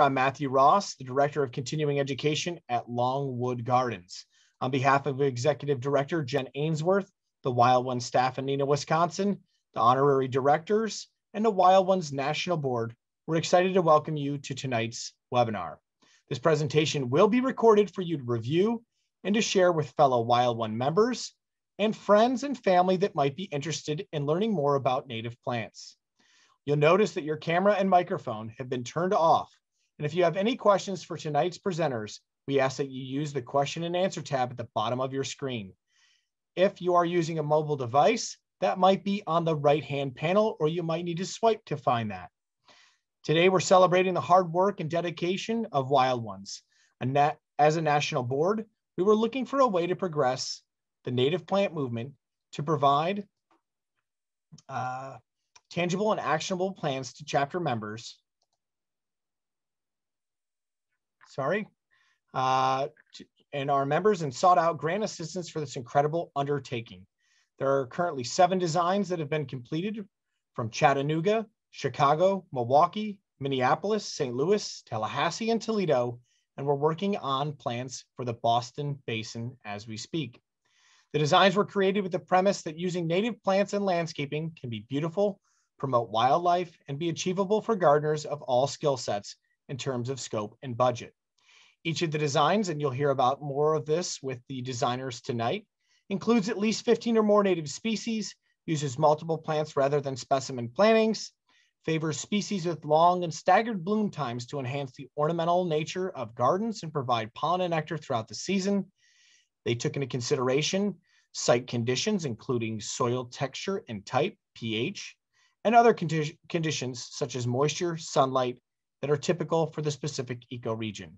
I'm Matthew Ross, the Director of Continuing Education at Longwood Gardens. On behalf of Executive Director Jen Ainsworth, the Wild Ones staff in Neenah, Wisconsin, the honorary directors, and the Wild Ones National Board, we're excited to welcome you to tonight's webinar. This presentation will be recorded for you to review and to share with fellow Wild One members and friends and family that might be interested in learning more about native plants. You'll notice that your camera and microphone have been turned off and if you have any questions for tonight's presenters, we ask that you use the question and answer tab at the bottom of your screen. If you are using a mobile device, that might be on the right-hand panel, or you might need to swipe to find that. Today, we're celebrating the hard work and dedication of Wild Ones. As a national board, we were looking for a way to progress the native plant movement to provide uh, tangible and actionable plans to chapter members sorry, uh, and our members and sought out grant assistance for this incredible undertaking. There are currently seven designs that have been completed from Chattanooga, Chicago, Milwaukee, Minneapolis, St. Louis, Tallahassee, and Toledo, and we're working on plans for the Boston Basin as we speak. The designs were created with the premise that using native plants and landscaping can be beautiful, promote wildlife, and be achievable for gardeners of all skill sets in terms of scope and budget. Each of the designs, and you'll hear about more of this with the designers tonight, includes at least 15 or more native species, uses multiple plants rather than specimen plantings, favors species with long and staggered bloom times to enhance the ornamental nature of gardens and provide pollen and nectar throughout the season. They took into consideration site conditions, including soil texture and type, pH, and other condi conditions such as moisture, sunlight, that are typical for the specific ecoregion.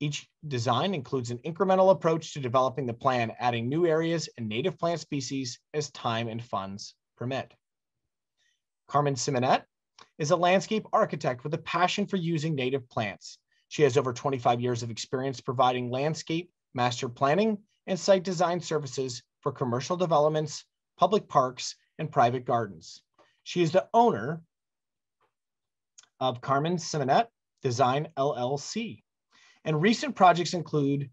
Each design includes an incremental approach to developing the plan, adding new areas and native plant species as time and funds permit. Carmen Simonet is a landscape architect with a passion for using native plants. She has over 25 years of experience providing landscape, master planning, and site design services for commercial developments, public parks, and private gardens. She is the owner of Carmen Simonet Design LLC, and recent projects include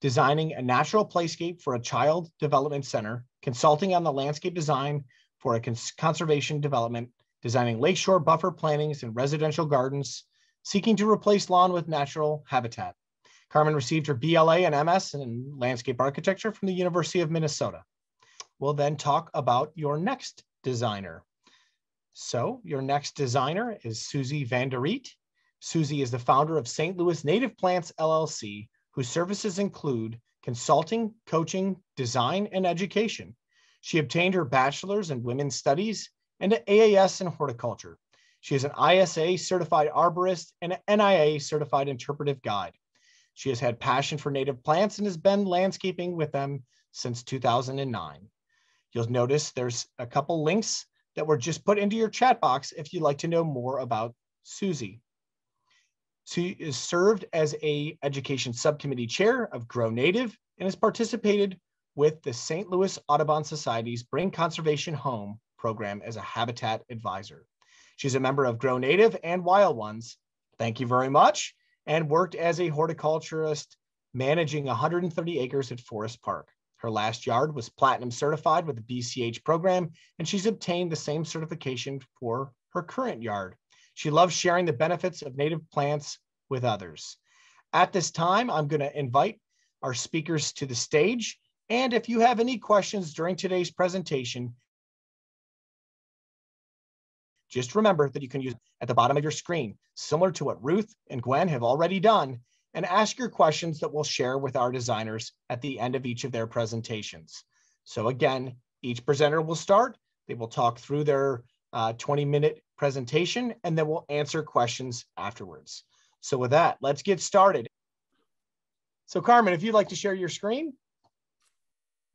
designing a natural playscape for a child development center, consulting on the landscape design for a cons conservation development, designing lakeshore buffer plantings and residential gardens, seeking to replace lawn with natural habitat. Carmen received her BLA and MS in landscape architecture from the University of Minnesota. We'll then talk about your next designer. So your next designer is Susie Van de Riet. Susie is the founder of St. Louis Native Plants LLC, whose services include consulting, coaching, design, and education. She obtained her bachelor's in women's studies and an AAS in horticulture. She is an ISA certified arborist and an NIA certified interpretive guide. She has had passion for native plants and has been landscaping with them since 2009. You'll notice there's a couple links that were just put into your chat box if you'd like to know more about Susie. She is served as a education subcommittee chair of Grow Native and has participated with the St. Louis Audubon Society's Bring Conservation Home program as a habitat advisor. She's a member of Grow Native and Wild Ones. Thank you very much. And worked as a horticulturist managing 130 acres at Forest Park. Her last yard was platinum certified with the BCH program, and she's obtained the same certification for her current yard. She loves sharing the benefits of native plants with others. At this time, I'm going to invite our speakers to the stage. And if you have any questions during today's presentation, just remember that you can use at the bottom of your screen, similar to what Ruth and Gwen have already done, and ask your questions that we'll share with our designers at the end of each of their presentations. So again, each presenter will start, they will talk through their uh, 20 minute presentation, and then we'll answer questions afterwards. So with that, let's get started. So Carmen, if you'd like to share your screen.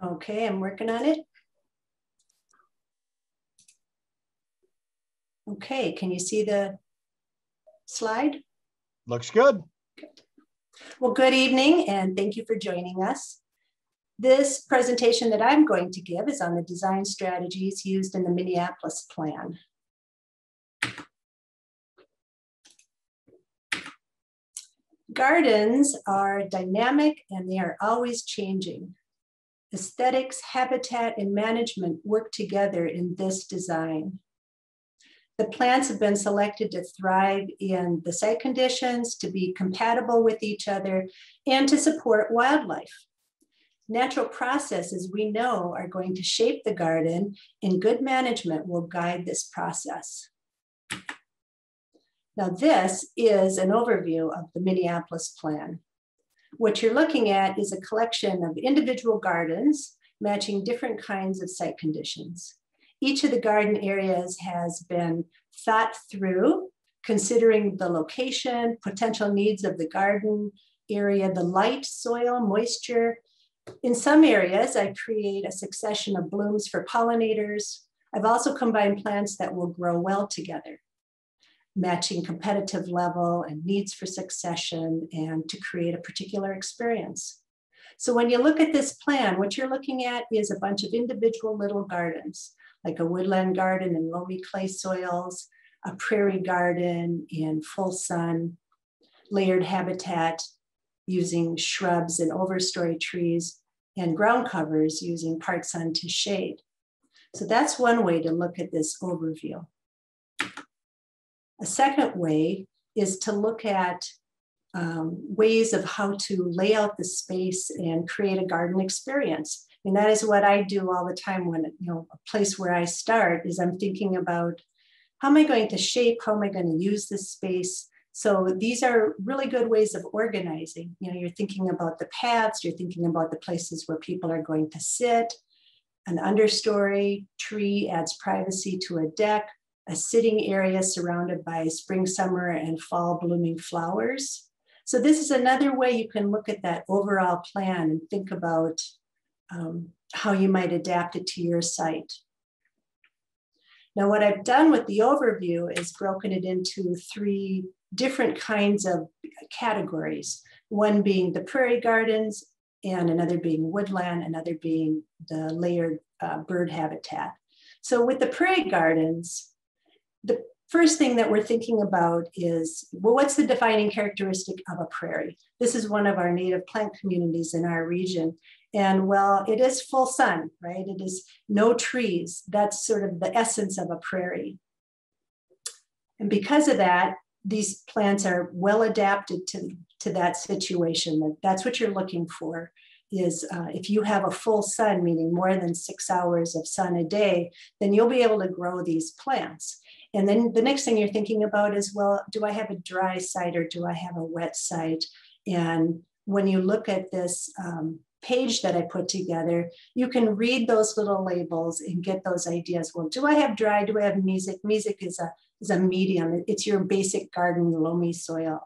Okay, I'm working on it. Okay, can you see the slide? Looks good. Well, good evening and thank you for joining us. This presentation that I'm going to give is on the design strategies used in the Minneapolis plan. Gardens are dynamic and they are always changing. Aesthetics, habitat, and management work together in this design. The plants have been selected to thrive in the site conditions, to be compatible with each other, and to support wildlife. Natural processes we know are going to shape the garden, and good management will guide this process. Now, this is an overview of the Minneapolis plan. What you're looking at is a collection of individual gardens matching different kinds of site conditions. Each of the garden areas has been thought through, considering the location, potential needs of the garden area, the light, soil, moisture. In some areas, I create a succession of blooms for pollinators. I've also combined plants that will grow well together matching competitive level and needs for succession and to create a particular experience. So when you look at this plan, what you're looking at is a bunch of individual little gardens, like a woodland garden in loamy clay soils, a prairie garden in full sun, layered habitat using shrubs and overstory trees, and ground covers using part sun to shade. So that's one way to look at this overview. A second way is to look at um, ways of how to lay out the space and create a garden experience. And that is what I do all the time when, you know, a place where I start is I'm thinking about how am I going to shape, how am I going to use this space? So these are really good ways of organizing. You know, you're thinking about the paths, you're thinking about the places where people are going to sit. An understory tree adds privacy to a deck a sitting area surrounded by spring, summer, and fall blooming flowers. So this is another way you can look at that overall plan and think about um, how you might adapt it to your site. Now, what I've done with the overview is broken it into three different kinds of categories. One being the prairie gardens, and another being woodland, another being the layered uh, bird habitat. So with the prairie gardens, the first thing that we're thinking about is well, what's the defining characteristic of a prairie? This is one of our native plant communities in our region. And well, it is full sun, right? It is no trees. That's sort of the essence of a prairie. And because of that, these plants are well adapted to, to that situation. That's what you're looking for is uh, if you have a full sun, meaning more than six hours of sun a day, then you'll be able to grow these plants. And then the next thing you're thinking about is, well, do I have a dry site or do I have a wet site? And when you look at this um, page that I put together, you can read those little labels and get those ideas. Well, do I have dry? Do I have mesic? Mesic is a is a medium. It's your basic garden loamy soil.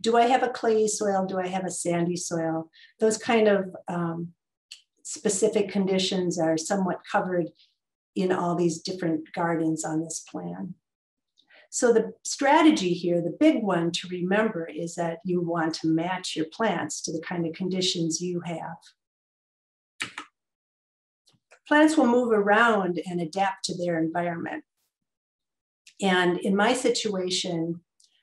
Do I have a clay soil? Do I have a sandy soil? Those kind of um, specific conditions are somewhat covered in all these different gardens on this plan. So the strategy here, the big one to remember is that you want to match your plants to the kind of conditions you have. Plants will move around and adapt to their environment. And in my situation,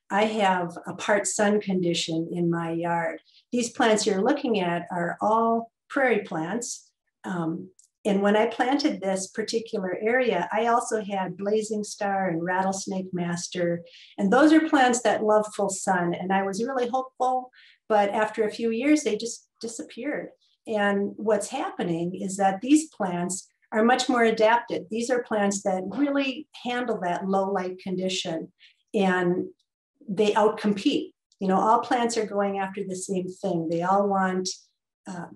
I have a part sun condition in my yard. These plants you're looking at are all prairie plants. Um, and when I planted this particular area, I also had blazing star and rattlesnake master. And those are plants that love full sun. And I was really hopeful, but after a few years, they just disappeared. And what's happening is that these plants are much more adapted. These are plants that really handle that low light condition and they outcompete. You know, all plants are going after the same thing. They all want uh,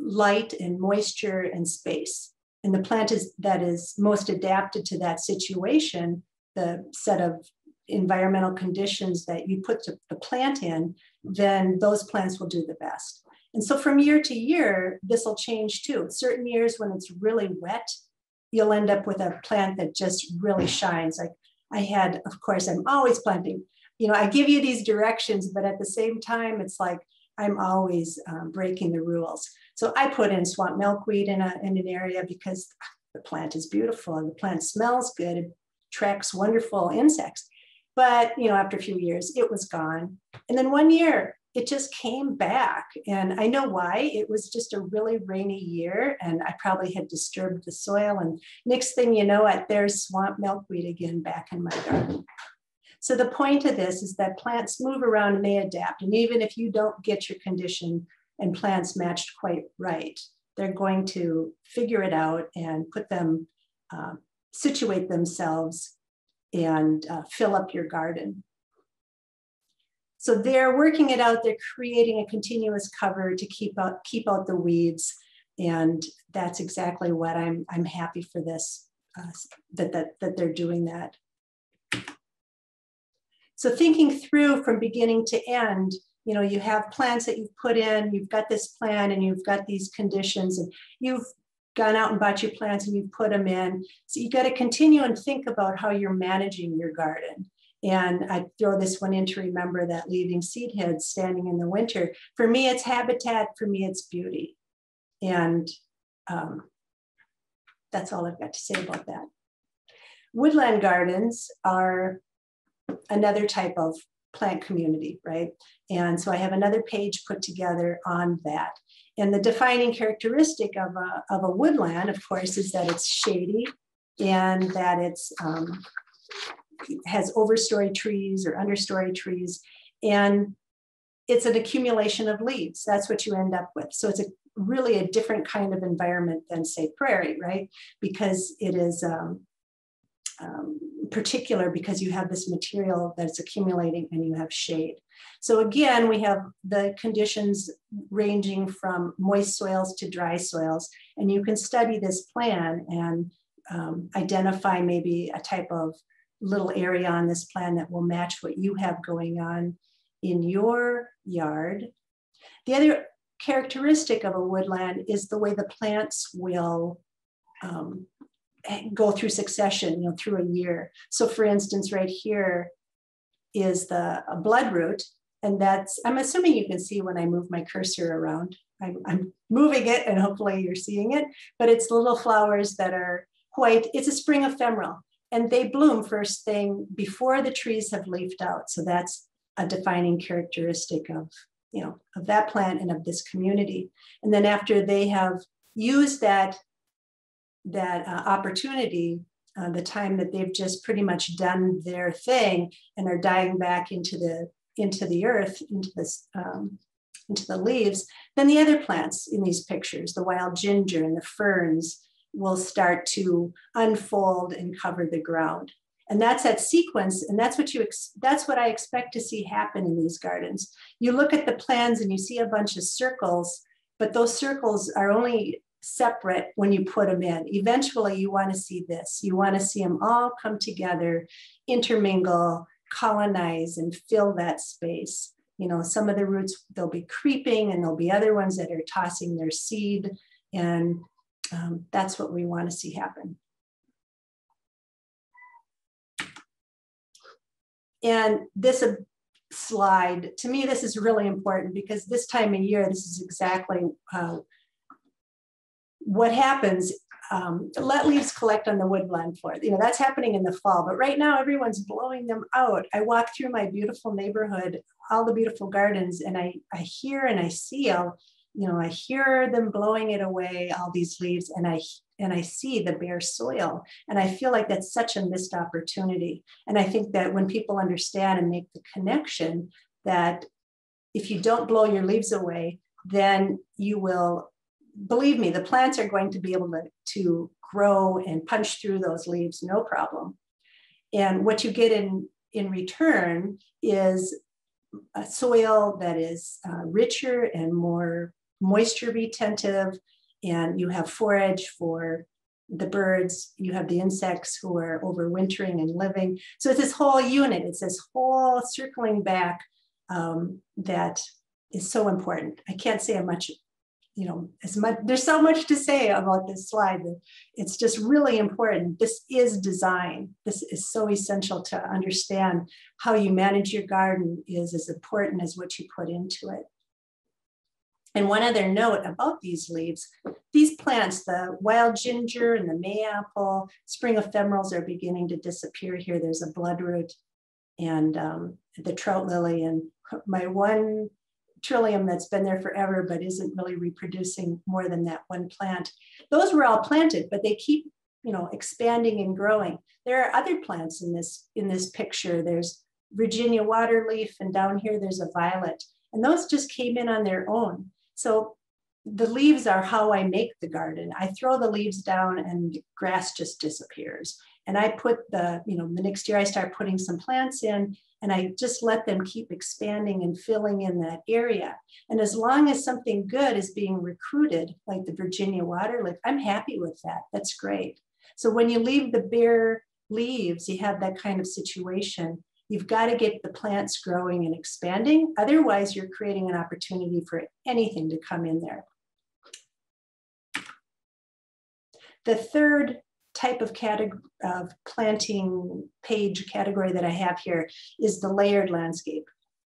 light and moisture and space. And the plant is that is most adapted to that situation, the set of environmental conditions that you put the plant in, then those plants will do the best. And so from year to year, this will change too. Certain years when it's really wet, you'll end up with a plant that just really shines. Like I had, of course, I'm always planting. You know, I give you these directions, but at the same time, it's like I'm always um, breaking the rules. So I put in swamp milkweed in, a, in an area because the plant is beautiful and the plant smells good. It attracts wonderful insects. But you know, after a few years, it was gone. And then one year, it just came back. And I know why. It was just a really rainy year, and I probably had disturbed the soil. And next thing you know, it, there's swamp milkweed again back in my garden. So the point of this is that plants move around and they adapt. And even if you don't get your condition and plants matched quite right, they're going to figure it out and put them, uh, situate themselves and uh, fill up your garden. So they're working it out. They're creating a continuous cover to keep out keep out the weeds, and that's exactly what I'm I'm happy for this uh, that that that they're doing that. So thinking through from beginning to end, you know, you have plans that you've put in, you've got this plan, and you've got these conditions, and you've gone out and bought your plants and you've put them in. So you got to continue and think about how you're managing your garden. And I throw this one in to remember that leaving seed heads standing in the winter. For me, it's habitat. For me, it's beauty. And um, that's all I've got to say about that. Woodland gardens are another type of plant community, right? And so I have another page put together on that. And the defining characteristic of a, of a woodland, of course, is that it's shady and that it's um, has overstory trees or understory trees. And it's an accumulation of leaves. That's what you end up with. So it's a really a different kind of environment than say prairie, right? Because it is um, um, particular because you have this material that's accumulating and you have shade. So again, we have the conditions ranging from moist soils to dry soils, and you can study this plan and um, identify maybe a type of little area on this plan that will match what you have going on in your yard. The other characteristic of a woodland is the way the plants will um, go through succession, you know, through a year. So for instance, right here is the bloodroot, and that's, I'm assuming you can see when I move my cursor around. I'm, I'm moving it and hopefully you're seeing it, but it's little flowers that are white. It's a spring ephemeral and they bloom first thing before the trees have leafed out. So that's a defining characteristic of, you know, of that plant and of this community. And then after they have used that, that uh, opportunity, uh, the time that they've just pretty much done their thing and are dying back into the into the earth, into this um, into the leaves, then the other plants in these pictures, the wild ginger and the ferns, will start to unfold and cover the ground. And that's that sequence, and that's what you ex- that's what I expect to see happen in these gardens. You look at the plans and you see a bunch of circles, but those circles are only separate when you put them in. Eventually, you want to see this. You want to see them all come together, intermingle, colonize, and fill that space. You know, some of the roots they'll be creeping, and there'll be other ones that are tossing their seed, and um, that's what we want to see happen. And this slide, to me, this is really important because this time of year, this is exactly uh, what happens. Um, let leaves collect on the woodland floor. You know, that's happening in the fall, but right now everyone's blowing them out. I walk through my beautiful neighborhood, all the beautiful gardens, and I, I hear and I see all you know, I hear them blowing it away, all these leaves, and I and I see the bare soil. And I feel like that's such a missed opportunity. And I think that when people understand and make the connection that if you don't blow your leaves away, then you will, believe me, the plants are going to be able to, to grow and punch through those leaves, no problem. And what you get in, in return is a soil that is uh, richer and more moisture retentive, and you have forage for the birds, you have the insects who are overwintering and living. So it's this whole unit, it's this whole circling back um, that is so important. I can't say much, you know, as much, there's so much to say about this slide that it's just really important. This is design. This is so essential to understand how you manage your garden is as important as what you put into it. And one other note about these leaves, these plants, the wild ginger and the mayapple, spring ephemerals are beginning to disappear here. There's a bloodroot and um, the trout lily. And my one trillium that's been there forever but isn't really reproducing more than that one plant. Those were all planted, but they keep you know expanding and growing. There are other plants in this in this picture. There's Virginia waterleaf, and down here there's a violet, and those just came in on their own. So the leaves are how I make the garden. I throw the leaves down and grass just disappears. And I put the, you know, the next year I start putting some plants in and I just let them keep expanding and filling in that area. And as long as something good is being recruited, like the Virginia waterleaf, I'm happy with that. That's great. So when you leave the bare leaves, you have that kind of situation. You've got to get the plants growing and expanding. Otherwise, you're creating an opportunity for anything to come in there. The third type of, category, of planting page category that I have here is the layered landscape.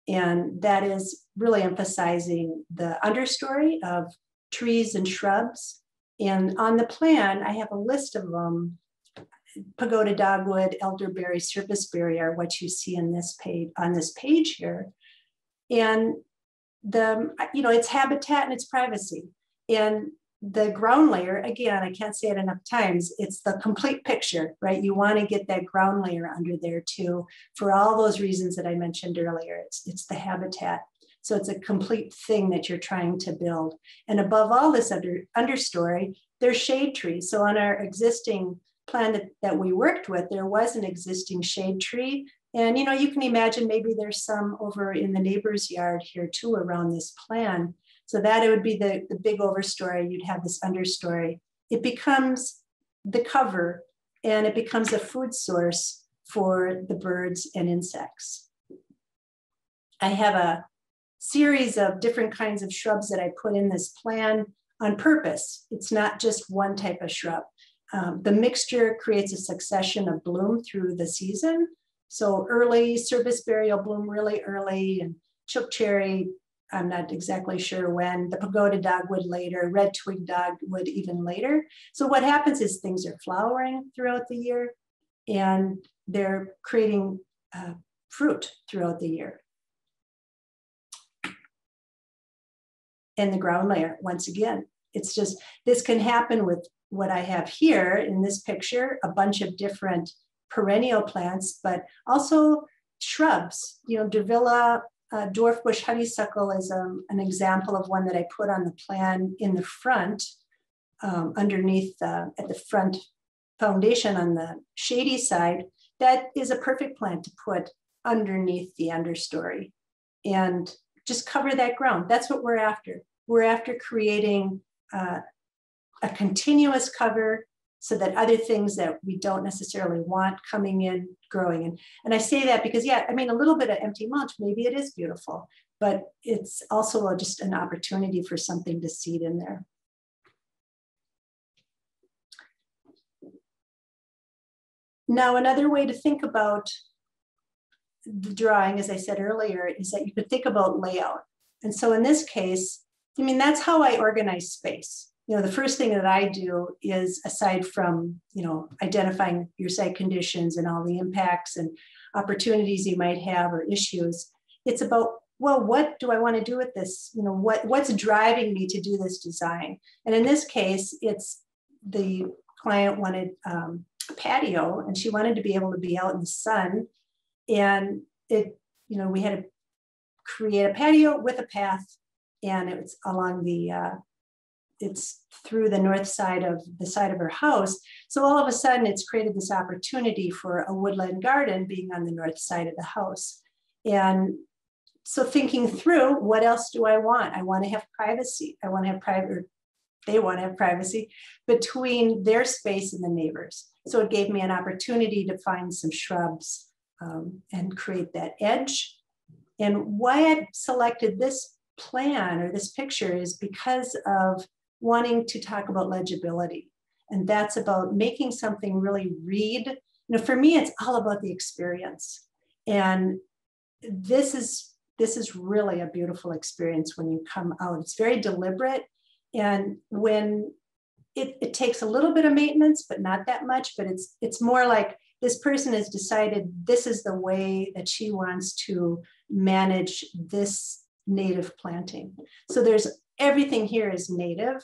And that is really emphasizing the understory of trees and shrubs. And on the plan, I have a list of them pagoda dogwood, elderberry, serviceberry are what you see in this page on this page here. And the, you know, it's habitat and it's privacy. And the ground layer, again, I can't say it enough times, it's the complete picture, right? You want to get that ground layer under there too, for all those reasons that I mentioned earlier. It's, it's the habitat. So it's a complete thing that you're trying to build. And above all this under, understory, there's shade trees. So on our existing plan that, that we worked with, there was an existing shade tree. And you know, you can imagine maybe there's some over in the neighbor's yard here too around this plan. So that it would be the, the big overstory. You'd have this understory. It becomes the cover and it becomes a food source for the birds and insects. I have a series of different kinds of shrubs that I put in this plan on purpose. It's not just one type of shrub. Um, the mixture creates a succession of bloom through the season. So early serviceberry will bloom really early and choke cherry, I'm not exactly sure when, the pagoda dogwood later, red twig dogwood even later. So what happens is things are flowering throughout the year and they're creating uh, fruit throughout the year. And the ground layer, once again, it's just, this can happen with what I have here in this picture, a bunch of different perennial plants, but also shrubs. You know, Diervilla uh, dwarf bush honeysuckle is um, an example of one that I put on the plan in the front, um, underneath the, at the front foundation on the shady side. That is a perfect plant to put underneath the understory and just cover that ground. That's what we're after. We're after creating uh, a continuous cover so that other things that we don't necessarily want coming in growing in. And I say that because, yeah, I mean, a little bit of empty mulch, maybe it is beautiful, but it's also just an opportunity for something to seed in there. Now, another way to think about the drawing, as I said earlier, is that you could think about layout. And so in this case, I mean, that's how I organize space you know the first thing that i do is aside from you know identifying your site conditions and all the impacts and opportunities you might have or issues it's about well what do i want to do with this? You know what what's driving me to do this design? And in this case it's the client wanted um, a patio and she wanted to be able to be out in the sun. And it you know we had to create a patio with a path and it was along the uh, it's through the north side of the side of her house. So all of a sudden, it's created this opportunity for a woodland garden being on the north side of the house. And so thinking through, what else do I want? I want to have privacy. I want to have private. They want to have privacy between their space and the neighbors. So it gave me an opportunity to find some shrubs um, and create that edge. And why I selected this plan or this picture is because of wanting to talk about legibility. And that's about making something really read. You know, for me, it's all about the experience. And this is this is really a beautiful experience when you come out. It's very deliberate. And when it, it takes a little bit of maintenance, but not that much, but it's it's more like this person has decided this is the way that she wants to manage this native planting. So there's everything here is native.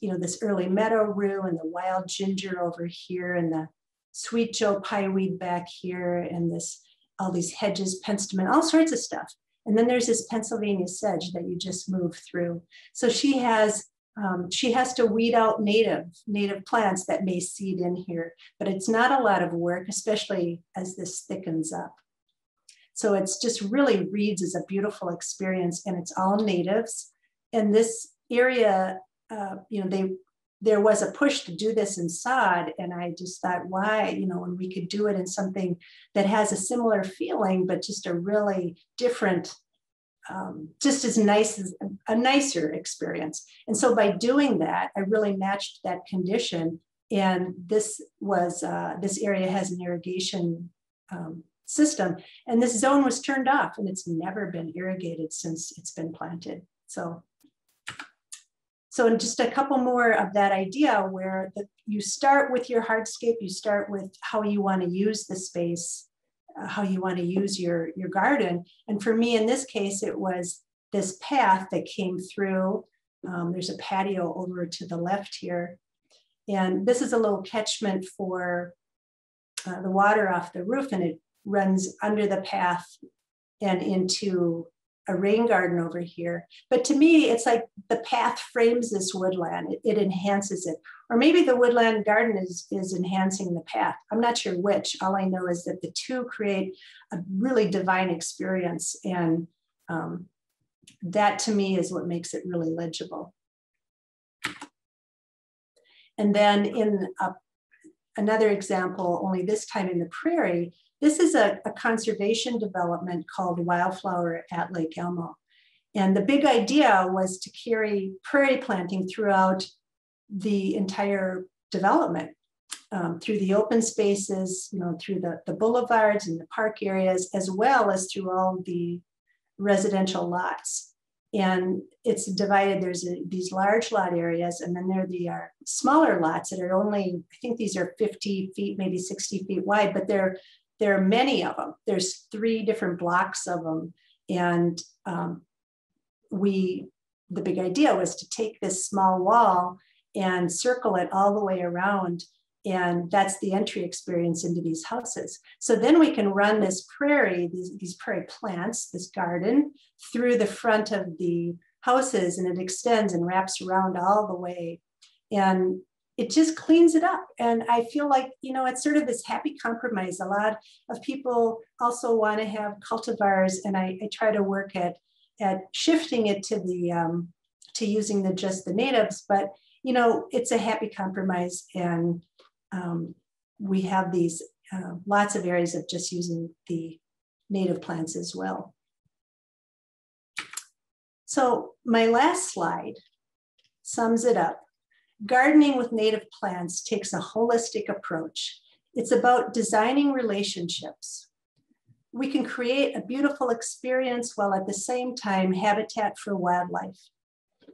You know, this early meadow rue and the wild ginger over here and the sweet Joe Pye weed back here and this, all these hedges, penstemon, all sorts of stuff. And then there's this Pennsylvania sedge that you just move through. So she has um, she has to weed out native native plants that may seed in here, but it's not a lot of work, especially as this thickens up. So it's just really reads as a beautiful experience and it's all natives. And this area, uh, you know, they there was a push to do this in sod and i just thought why you know when we could do it in something that has a similar feeling but just a really different um, just as nice as a nicer experience. And so by doing that, I really matched that condition. And this was uh, this area has an irrigation um, system, and this zone was turned off, and it's never been irrigated since it's been planted. So, so just a couple more of that idea where the, you start with your hardscape, you start with how you want to use the space, how you want to use your, your garden. And for me, in this case, it was this path that came through. Um, there's a patio over to the left here. And this is a little catchment for uh, the water off the roof, and it runs under the path and into a rain garden over here. But to me, it's like the path frames this woodland, it, it, enhances it. Or maybe the woodland garden is, is enhancing the path. I'm not sure which. All I know is that the two create a really divine experience. And um, that to me is what makes it really legible. And then in a, another example, only this time in the prairie, this is a, a conservation development called Wildflower at Lake Elmo. And the big idea was to carry prairie planting throughout the entire development, um, through the open spaces, you know, through the, the boulevards and the park areas, as well as through all the residential lots. And it's divided, there's a, these large lot areas, and then there are the uh, smaller lots that are only, I think these are 50 feet, maybe 60 feet wide, but they're there are many of them. There's three different blocks of them. And um, we, the big idea was to take this small wall and circle it all the way around. And that's the entry experience into these houses. So then we can run this prairie, these, these prairie plants, this garden through the front of the houses and it extends and wraps around all the way. And it just cleans it up. And I feel like, you know, it's sort of this happy compromise. A lot of people also want to have cultivars, and I, I try to work at, at shifting it to the um, to using the just the natives, but you know, it's a happy compromise. And um, we have these uh, lots of areas of just using the native plants as well. So my last slide sums it up. Gardening with native plants takes a holistic approach. It's about designing relationships. We can create a beautiful experience while at the same time habitat for wildlife.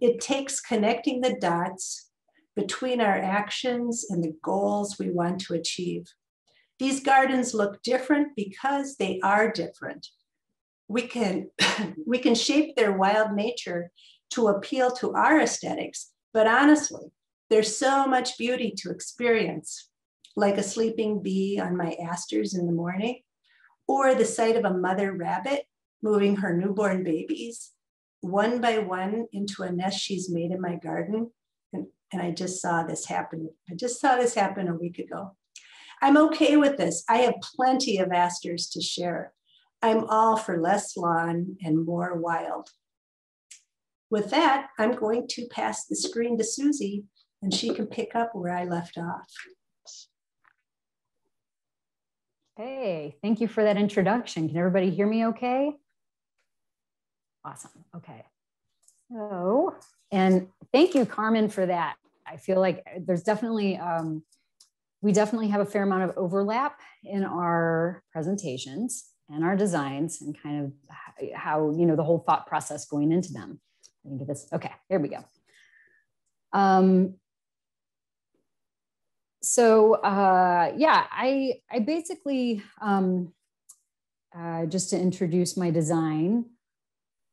It takes connecting the dots between our actions and the goals we want to achieve. These gardens look different because they are different. We can, we can shape their wild nature to appeal to our aesthetics, but honestly, there's so much beauty to experience, like a sleeping bee on my asters in the morning, or the sight of a mother rabbit moving her newborn babies one by one into a nest she's made in my garden. And, and I just saw this happen. I just saw this happen a week ago. I'm okay with this. I have plenty of asters to share. I'm all for less lawn and more wild. With that, I'm going to pass the screen to Susie and she can pick up where I left off. Hey, thank you for that introduction. Can everybody hear me okay? Awesome, okay. So, and thank you, Carmen, for that. I feel like there's definitely, um, we definitely have a fair amount of overlap in our presentations and our designs and kind of how, you know, the whole thought process going into them. I think this, okay, here we go. Um, so uh, yeah, I, I basically, um, uh, just to introduce my design,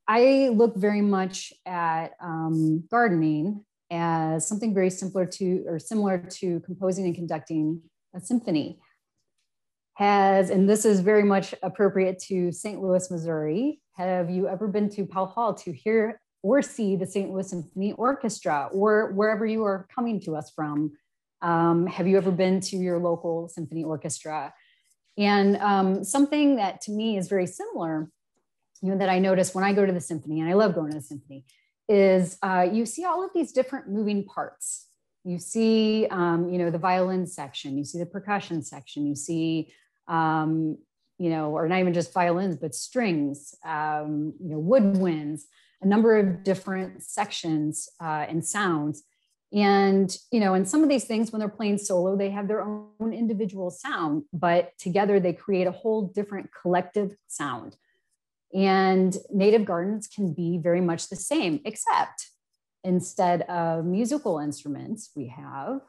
I look very much at um, gardening as something very similar to or similar to composing and conducting a symphony. Has, and this is very much appropriate to St. Louis, Missouri. Have you ever been to Powell Hall to hear or see the St. Louis Symphony Orchestra or wherever you are coming to us from? Um, have you ever been to your local symphony orchestra? And um, something that to me is very similar, you know, that I notice when I go to the symphony, and I love going to the symphony, is uh, you see all of these different moving parts. You see, um, you know, the violin section, you see the percussion section, you see, um, you know, or not even just violins, but strings, um, you know, woodwinds, a number of different sections uh, and sounds. And, you know, and some of these things, when they're playing solo, they have their own individual sound, but together they create a whole different collective sound. And native gardens can be very much the same, except instead of musical instruments, we have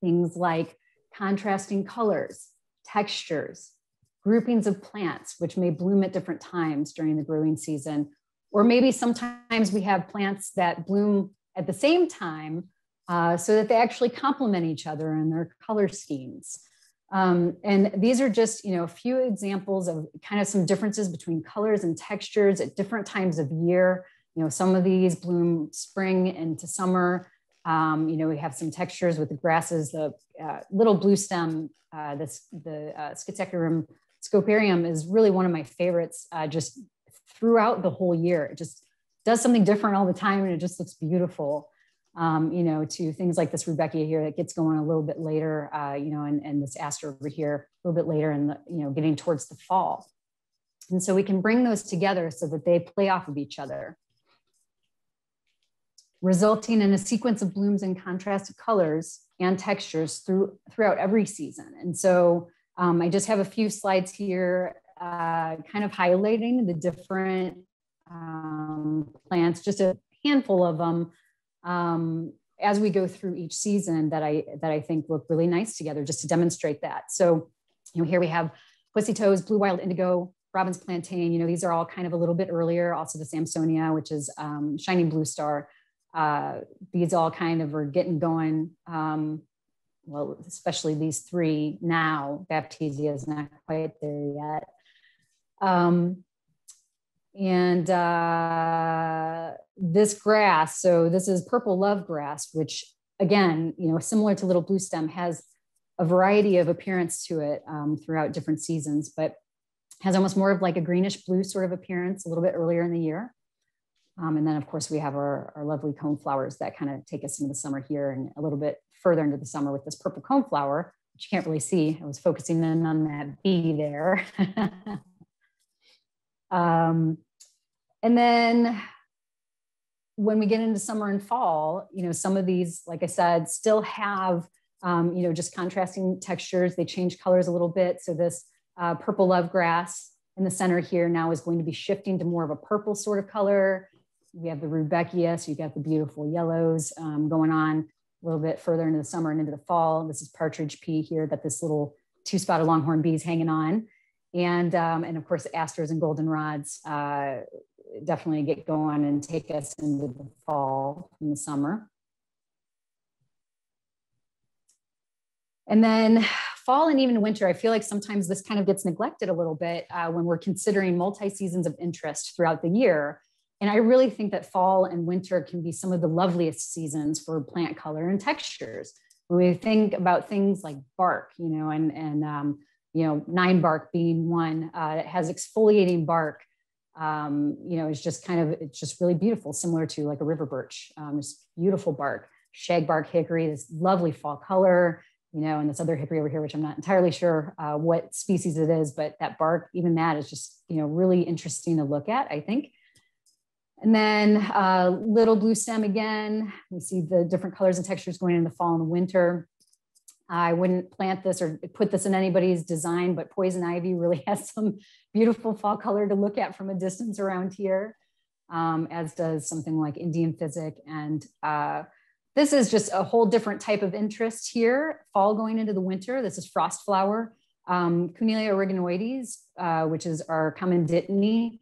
things like contrasting colors, textures, groupings of plants, which may bloom at different times during the growing season. Or maybe sometimes we have plants that bloom at the same time uh, so that they actually complement each other in their color schemes. Um, and these are just, you know, a few examples of kind of some differences between colors and textures at different times of year. You know, some of these bloom spring into summer. Um, you know, we have some textures with the grasses, the uh, little blue stem, uh, this, the uh, scoparium is really one of my favorites uh, just throughout the whole year. It just does something different all the time and it just looks beautiful. Um, you know, to things like this Rudbeckia here that gets going a little bit later, uh, you know, and, and this aster over here a little bit later and, you know, getting towards the fall. And so we can bring those together so that they play off of each other, resulting in a sequence of blooms and contrasted colors and textures through, throughout every season. And so um, I just have a few slides here uh, kind of highlighting the different um, plants, just a handful of them um, as we go through each season that I that I think look really nice together, just to demonstrate that. So, you know, here we have pussy toes, blue wild indigo, robin's plantain. You know, these are all kind of a little bit earlier. Also, the Amsonia, which is um, shining blue star. Uh, these all kind of are getting going. Um, well, especially these three now. Baptisia is not quite there yet. Um, and uh, this grass, so this is purple love grass, which again, you know, similar to little blue stem, has a variety of appearance to it um, throughout different seasons, but has almost more of like a greenish blue sort of appearance a little bit earlier in the year. Um, and then of course we have our, our lovely cone flowers that kind of take us into the summer here and a little bit further into the summer with this purple cone flower, which you can't really see. I was focusing in on that bee there. Um, and then when we get into summer and fall, you know, some of these, like I said, still have, um, you know, just contrasting textures. They change colors a little bit. So this uh, purple love grass in the center here now is going to be shifting to more of a purple sort of color. We have the Rudbeckia, so you got the beautiful yellows um, going on a little bit further into the summer and into the fall. This is partridge pea here that this little two-spotted longhorn bee is hanging on and um, and of course asters and goldenrods uh, definitely get going and take us into the fall and the summer. And then fall and even winter, I feel like sometimes this kind of gets neglected a little bit uh, when we're considering multi seasons of interest throughout the year. And I really think that fall and winter can be some of the loveliest seasons for plant color and textures. When we think about things like bark, you know, and, and um, you know, nine bark being one uh, that has exfoliating bark. Um, you know, it's just kind of, it's just really beautiful, similar to like a river birch, um, just beautiful bark, shagbark hickory, this lovely fall color, you know, and this other hickory over here, which I'm not entirely sure uh, what species it is, but that bark, even that is just, you know, really interesting to look at, I think. And then uh, little blue stem again, we see the different colors and textures going into the fall and winter. I wouldn't plant this or put this in anybody's design, but poison ivy really has some beautiful fall color to look at from a distance around here, um, as does something like Indian physic. And uh, this is just a whole different type of interest here, fall going into the winter. This is frost flower, um, Cunila origanoides, uh, which is our common dittany.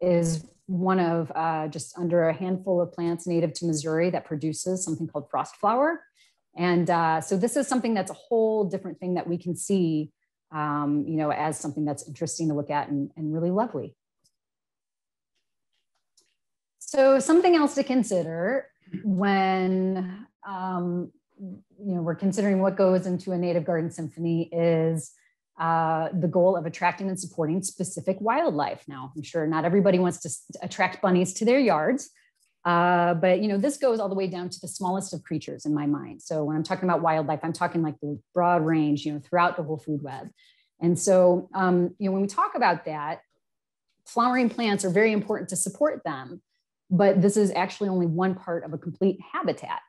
is one of uh, just under a handful of plants native to Missouri that produces something called frost flower. And uh, so this is something that's a whole different thing that we can see, um, you know, as something that's interesting to look at and, and really lovely. So something else to consider when um, you know we're considering what goes into a native garden symphony is uh, the goal of attracting and supporting specific wildlife. Now, I'm sure not everybody wants to attract bunnies to their yards, uh, but you know this goes all the way down to the smallest of creatures in my mind. So when I'm talking about wildlife, I'm talking like the broad range, you know, throughout the whole food web. And so, um, you know, when we talk about that, flowering plants are very important to support them but this is actually only one part of a complete habitat.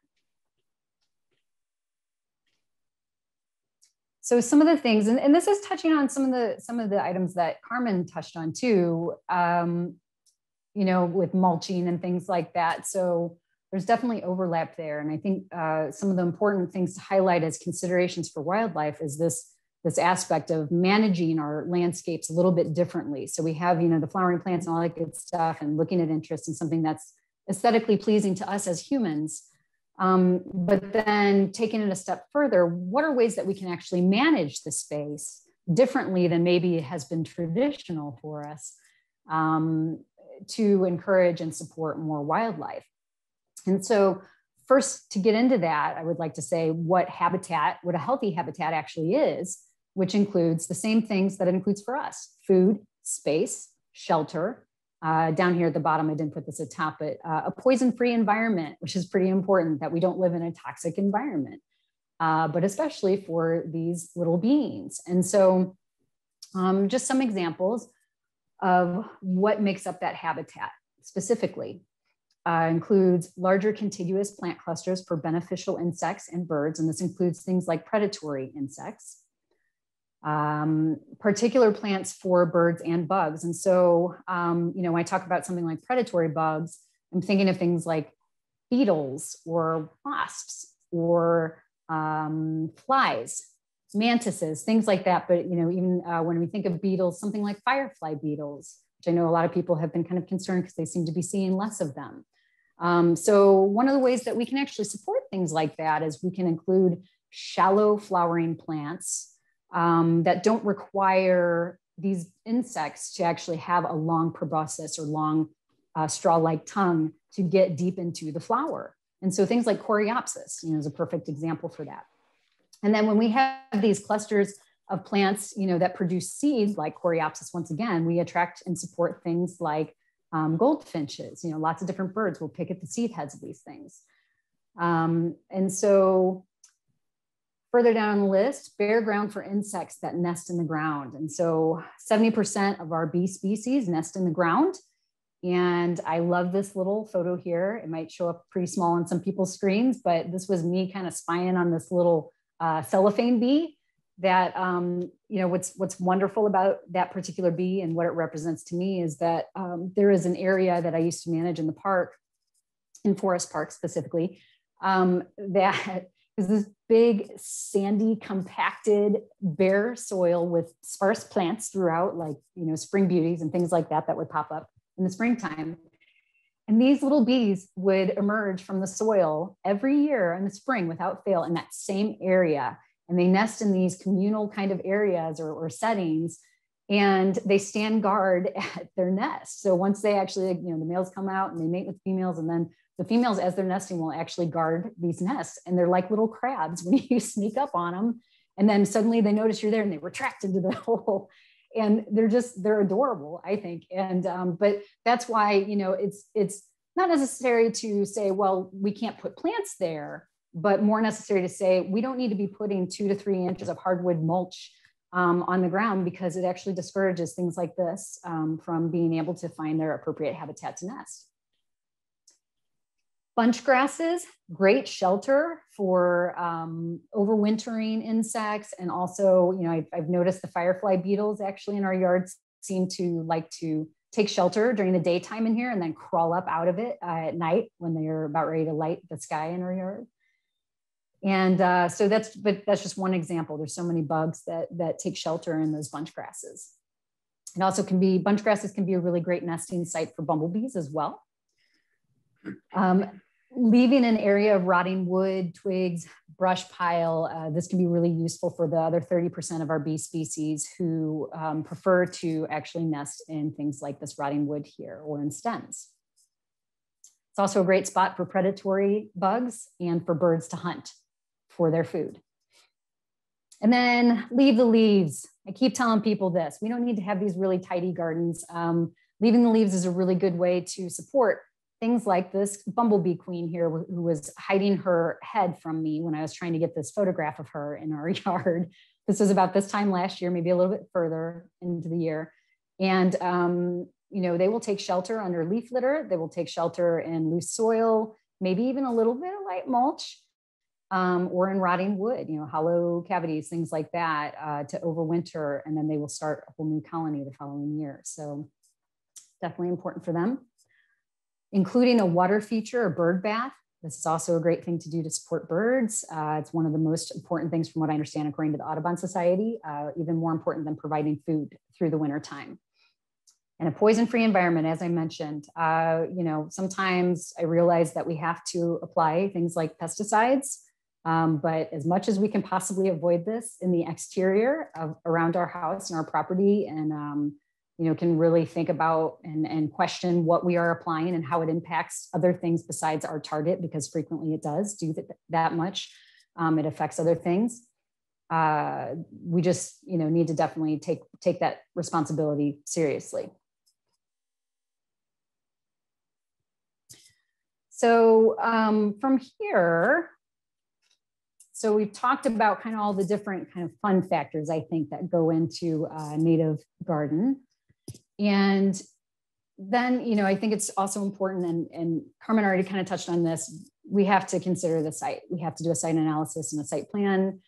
So some of the things, and, and this is touching on some of the some of the items that Carmen touched on too, um, you know, with mulching and things like that. So there's definitely overlap there. And I think uh, some of the important things to highlight as considerations for wildlife is this this aspect of managing our landscapes a little bit differently. So we have, you know, the flowering plants and all that good stuff and looking at interest in something that's aesthetically pleasing to us as humans. Um, but then taking it a step further, what are ways that we can actually manage the space differently than maybe it has been traditional for us um, to encourage and support more wildlife? And so first to get into that, I would like to say what habitat, what a healthy habitat actually is which includes the same things that it includes for us food, space, shelter. Uh, down here at the bottom, I didn't put this at top, but uh, a poison free environment, which is pretty important that we don't live in a toxic environment, uh, but especially for these little beings. And so, um, just some examples of what makes up that habitat specifically. Uh, includes larger contiguous plant clusters for beneficial insects and birds, and this includes things like predatory insects, um, particular plants for birds and bugs. And so, um, you know, when I talk about something like predatory bugs, I'm thinking of things like beetles or wasps or um, flies, mantises, things like that. But, you know, even uh, when we think of beetles, something like firefly beetles, which I know a lot of people have been kind of concerned because they seem to be seeing less of them. Um, so one of the ways that we can actually support things like that is we can include shallow flowering plants um, that don't require these insects to actually have a long proboscis or long uh, straw-like tongue to get deep into the flower. And so things like coreopsis, you know, is a perfect example for that. And then when we have these clusters of plants, you know, that produce seeds like coreopsis, once again, we attract and support things like um, goldfinches, you know, lots of different birds will pick at the seed heads of these things. Um, and so Further down the list, bare ground for insects that nest in the ground. And so 70% of our bee species nest in the ground. And I love this little photo here. It might show up pretty small on some people's screens, but this was me kind of spying on this little uh, cellophane bee that, um, you know, what's, what's wonderful about that particular bee and what it represents to me is that um, there is an area that I used to manage in the park, in Forest Park specifically, um, that is this big, sandy, compacted, bare soil with sparse plants throughout, like, you know, spring beauties and things like that that would pop up in the springtime. And these little bees would emerge from the soil every year in the spring without fail in that same area. And they nest in these communal kind of areas or, or settings and they stand guard at their nest. So once they actually, you know, the males come out and they mate with females, and then the females, as they're nesting, will actually guard these nests. And they're like little crabs when you sneak up on them. And then suddenly they notice you're there and they retract into the hole. And they're just, they're adorable, I think. And, um, but that's why, you know, it's, it's not necessary to say, well, we can't put plants there, but more necessary to say, we don't need to be putting two to three inches of hardwood mulch um, on the ground because it actually discourages things like this um, from being able to find their appropriate habitat to nest. Bunch grasses, great shelter for um, overwintering insects. And also, you know, I've, I've noticed the firefly beetles actually in our yards seem to like to take shelter during the daytime in here and then crawl up out of it uh, at night when they're about ready to light the sky in our yard. And uh, so that's, but that's just one example. There's so many bugs that, that take shelter in those bunch grasses. It also can be, bunch grasses can be a really great nesting site for bumblebees as well. Um, leaving an area of rotting wood, twigs, brush pile, uh, this can be really useful for the other 30% of our bee species who um, prefer to actually nest in things like this rotting wood here or in stems. It's also a great spot for predatory bugs and for birds to hunt for their food. And then leave the leaves. I keep telling people this, we don't need to have these really tidy gardens. Um, leaving the leaves is a really good way to support things like this bumblebee queen here who was hiding her head from me when I was trying to get this photograph of her in our yard. This was about this time last year, maybe a little bit further into the year. And, um, you know, they will take shelter under leaf litter. They will take shelter in loose soil, maybe even a little bit of light mulch um, or in rotting wood, you know, hollow cavities, things like that uh, to overwinter. And then they will start a whole new colony the following year. So definitely important for them including a water feature or bird bath. This is also a great thing to do to support birds. Uh, it's one of the most important things from what I understand according to the Audubon Society, uh, even more important than providing food through the winter time. And a poison-free environment, as I mentioned, uh, you know, sometimes I realize that we have to apply things like pesticides, um, but as much as we can possibly avoid this in the exterior of around our house and our property and um, you know, can really think about and, and question what we are applying and how it impacts other things besides our target, because frequently it does do that, that much. Um, it affects other things. Uh, we just, you know, need to definitely take, take that responsibility seriously. So um, from here, so we've talked about kind of all the different kind of fun factors I think that go into a native garden. And then, you know, I think it's also important, and, and Carmen already kind of touched on this, we have to consider the site. We have to do a site analysis and a site plan.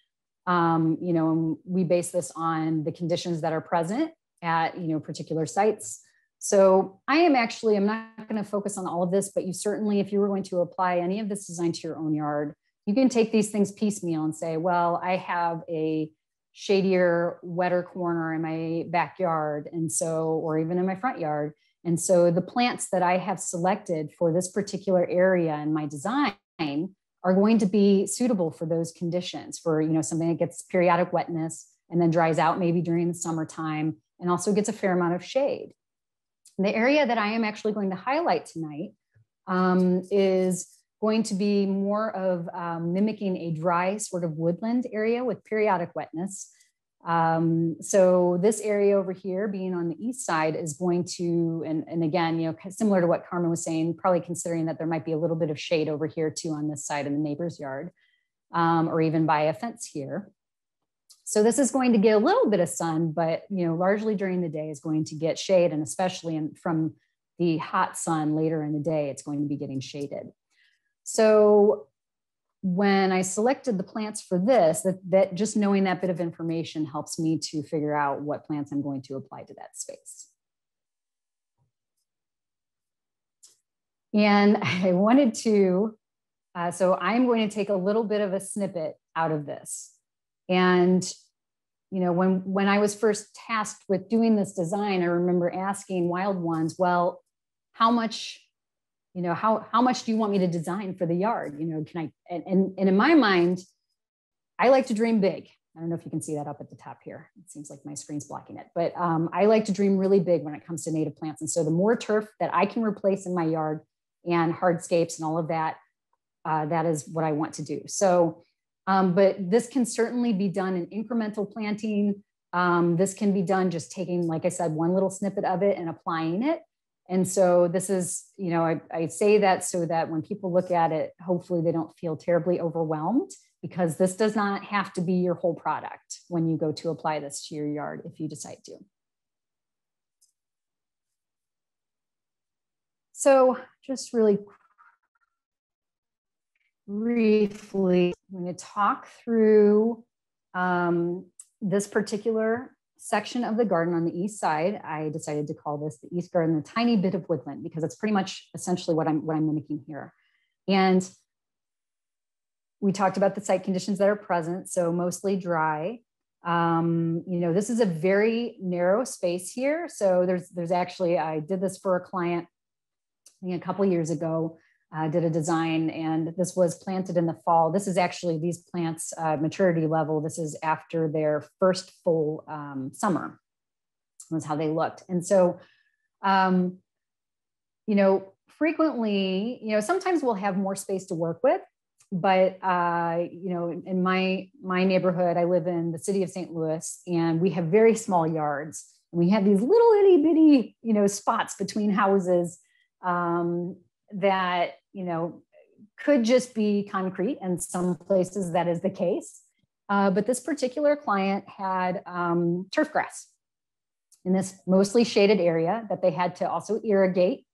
Um, you know, we base this on the conditions that are present at, you know, particular sites. So I am actually, I'm not going to focus on all of this, but you certainly, if you were going to apply any of this design to your own yard, you can take these things piecemeal and say, well, I have a shadier, wetter corner in my backyard. And so, or even in my front yard. And so the plants that I have selected for this particular area in my design are going to be suitable for those conditions for, you know, something that gets periodic wetness and then dries out maybe during the summertime and also gets a fair amount of shade. the area that I am actually going to highlight tonight um, is going to be more of um, mimicking a dry sort of woodland area with periodic wetness. Um, so this area over here being on the east side is going to, and, and again, you know, similar to what Carmen was saying, probably considering that there might be a little bit of shade over here too on this side in the neighbor's yard, um, or even by a fence here. So this is going to get a little bit of sun, but you know, largely during the day is going to get shade, and especially in, from the hot sun later in the day, it's going to be getting shaded. So when I selected the plants for this, that, that just knowing that bit of information helps me to figure out what plants I'm going to apply to that space. And I wanted to, uh, so I'm going to take a little bit of a snippet out of this. And, you know, when, when I was first tasked with doing this design, I remember asking Wild Ones, well, how much you know how how much do you want me to design for the yard? You know can i and, and, and in my mind i like to dream big. I don't know if you can see that up at the top here. It seems like my screen's blocking it but um, i like to dream really big when it comes to native plants. And so the more turf that i can replace in my yard and hardscapes and all of that uh, that is what i want to do. So um, but this can certainly be done in incremental planting. Um, this can be done just taking like i said one little snippet of it and applying it and so this is, you know, I, I say that so that when people look at it, hopefully they don't feel terribly overwhelmed because this does not have to be your whole product when you go to apply this to your yard if you decide to. So just really briefly, I'm going to talk through um, this particular section of the garden on the east side, I decided to call this the East Garden, a tiny bit of woodland, because it's pretty much essentially what I'm, what I'm mimicking here. And we talked about the site conditions that are present, so mostly dry. Um, you know, this is a very narrow space here. So there's, there's actually, I did this for a client I think a couple years ago, uh, did a design and this was planted in the fall. This is actually these plants uh, maturity level. This is after their first full um, summer was how they looked. And so, um, you know, frequently, you know, sometimes we'll have more space to work with, but uh, you know, in my my neighborhood, I live in the city of St. Louis, and we have very small yards. We have these little itty bitty, you know, spots between houses um, that you know could just be concrete, and some places that is the case. Uh, but this particular client had um, turf grass in this mostly shaded area that they had to also irrigate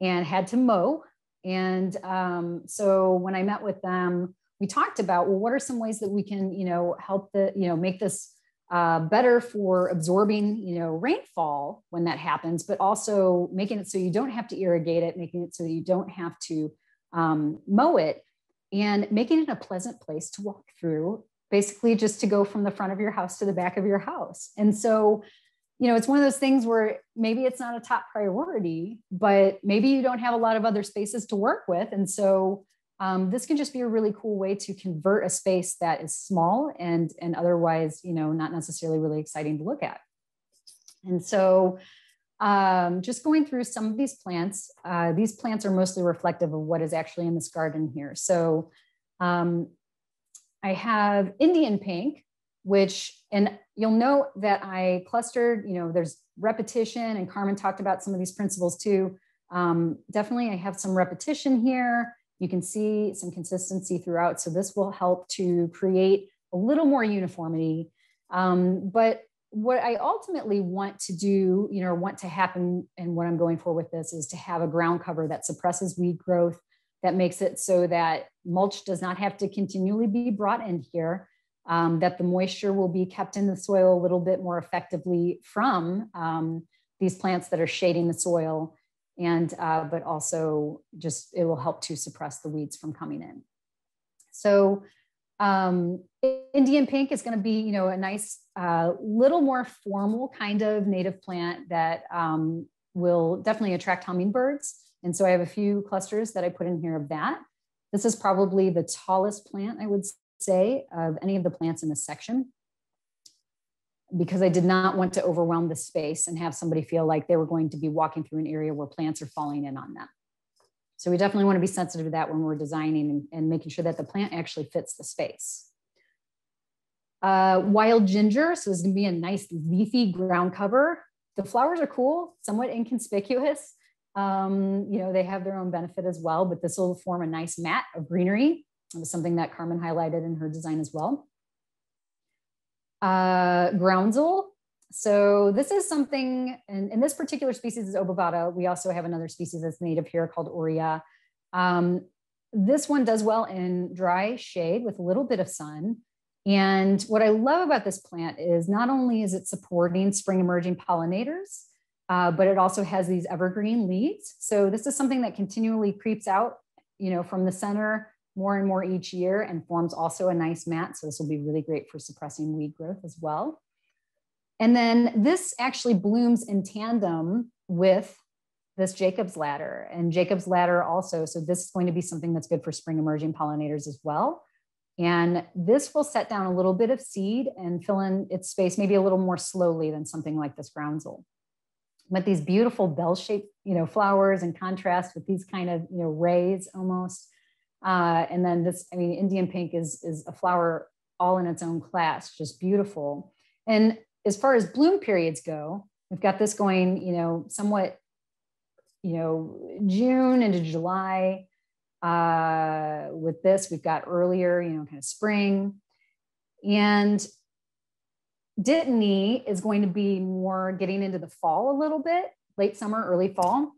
and had to mow and um, so when I met with them, we talked about, well, what are some ways that we can, you know, help the, you know, make this uh, better for absorbing, you know, rainfall when that happens, but also making it so you don't have to irrigate it, making it so you don't have to um, mow it, and making it a pleasant place to walk through, basically just to go from the front of your house to the back of your house. And so you know, it's one of those things where maybe it's not a top priority, but maybe you don't have a lot of other spaces to work with. And so um, this can just be a really cool way to convert a space that is small and, and otherwise, you know, not necessarily really exciting to look at. And so um, just going through some of these plants, uh, these plants are mostly reflective of what is actually in this garden here. So um, I have Indian pink, which, and you'll note that I clustered, you know, there's repetition and Carmen talked about some of these principles too. Um, definitely I have some repetition here. You can see some consistency throughout. So this will help to create a little more uniformity. Um, but what I ultimately want to do, you know, want to happen and what I'm going for with this is to have a ground cover that suppresses weed growth, that makes it so that mulch does not have to continually be brought in here um, that the moisture will be kept in the soil a little bit more effectively from um, these plants that are shading the soil and uh, but also just it will help to suppress the weeds from coming in. So um, indian pink is going to be you know a nice uh, little more formal kind of native plant that um, will definitely attract hummingbirds. And so i have a few clusters that i put in here of that. This is probably the tallest plant i would say of any of the plants in this section because I did not want to overwhelm the space and have somebody feel like they were going to be walking through an area where plants are falling in on them. So we definitely want to be sensitive to that when we're designing and, and making sure that the plant actually fits the space. Uh, wild ginger, so this is gonna be a nice leafy ground cover. The flowers are cool, somewhat inconspicuous. Um, you know, they have their own benefit as well, but this will form a nice mat of greenery. It was something that Carmen highlighted in her design as well. Uh, groundsel. So this is something, and, and this particular species is obovata. We also have another species that's native here called Aurea. Um, this one does well in dry shade with a little bit of sun. And what I love about this plant is not only is it supporting spring emerging pollinators, uh, but it also has these evergreen leaves. So this is something that continually creeps out, you know, from the center more and more each year and forms also a nice mat. So this will be really great for suppressing weed growth as well. And then this actually blooms in tandem with this Jacob's ladder and Jacob's ladder also. So this is going to be something that's good for spring emerging pollinators as well. And this will set down a little bit of seed and fill in its space maybe a little more slowly than something like this groundsel. But these beautiful bell-shaped, you know, flowers in contrast with these kind of, you know, rays almost, uh, and then this, I mean, Indian pink is, is a flower all in its own class, just beautiful. And as far as bloom periods go, we've got this going, you know, somewhat, you know, June into July. Uh, with this, we've got earlier, you know, kind of spring. And Dittany is going to be more getting into the fall a little bit, late summer, early fall.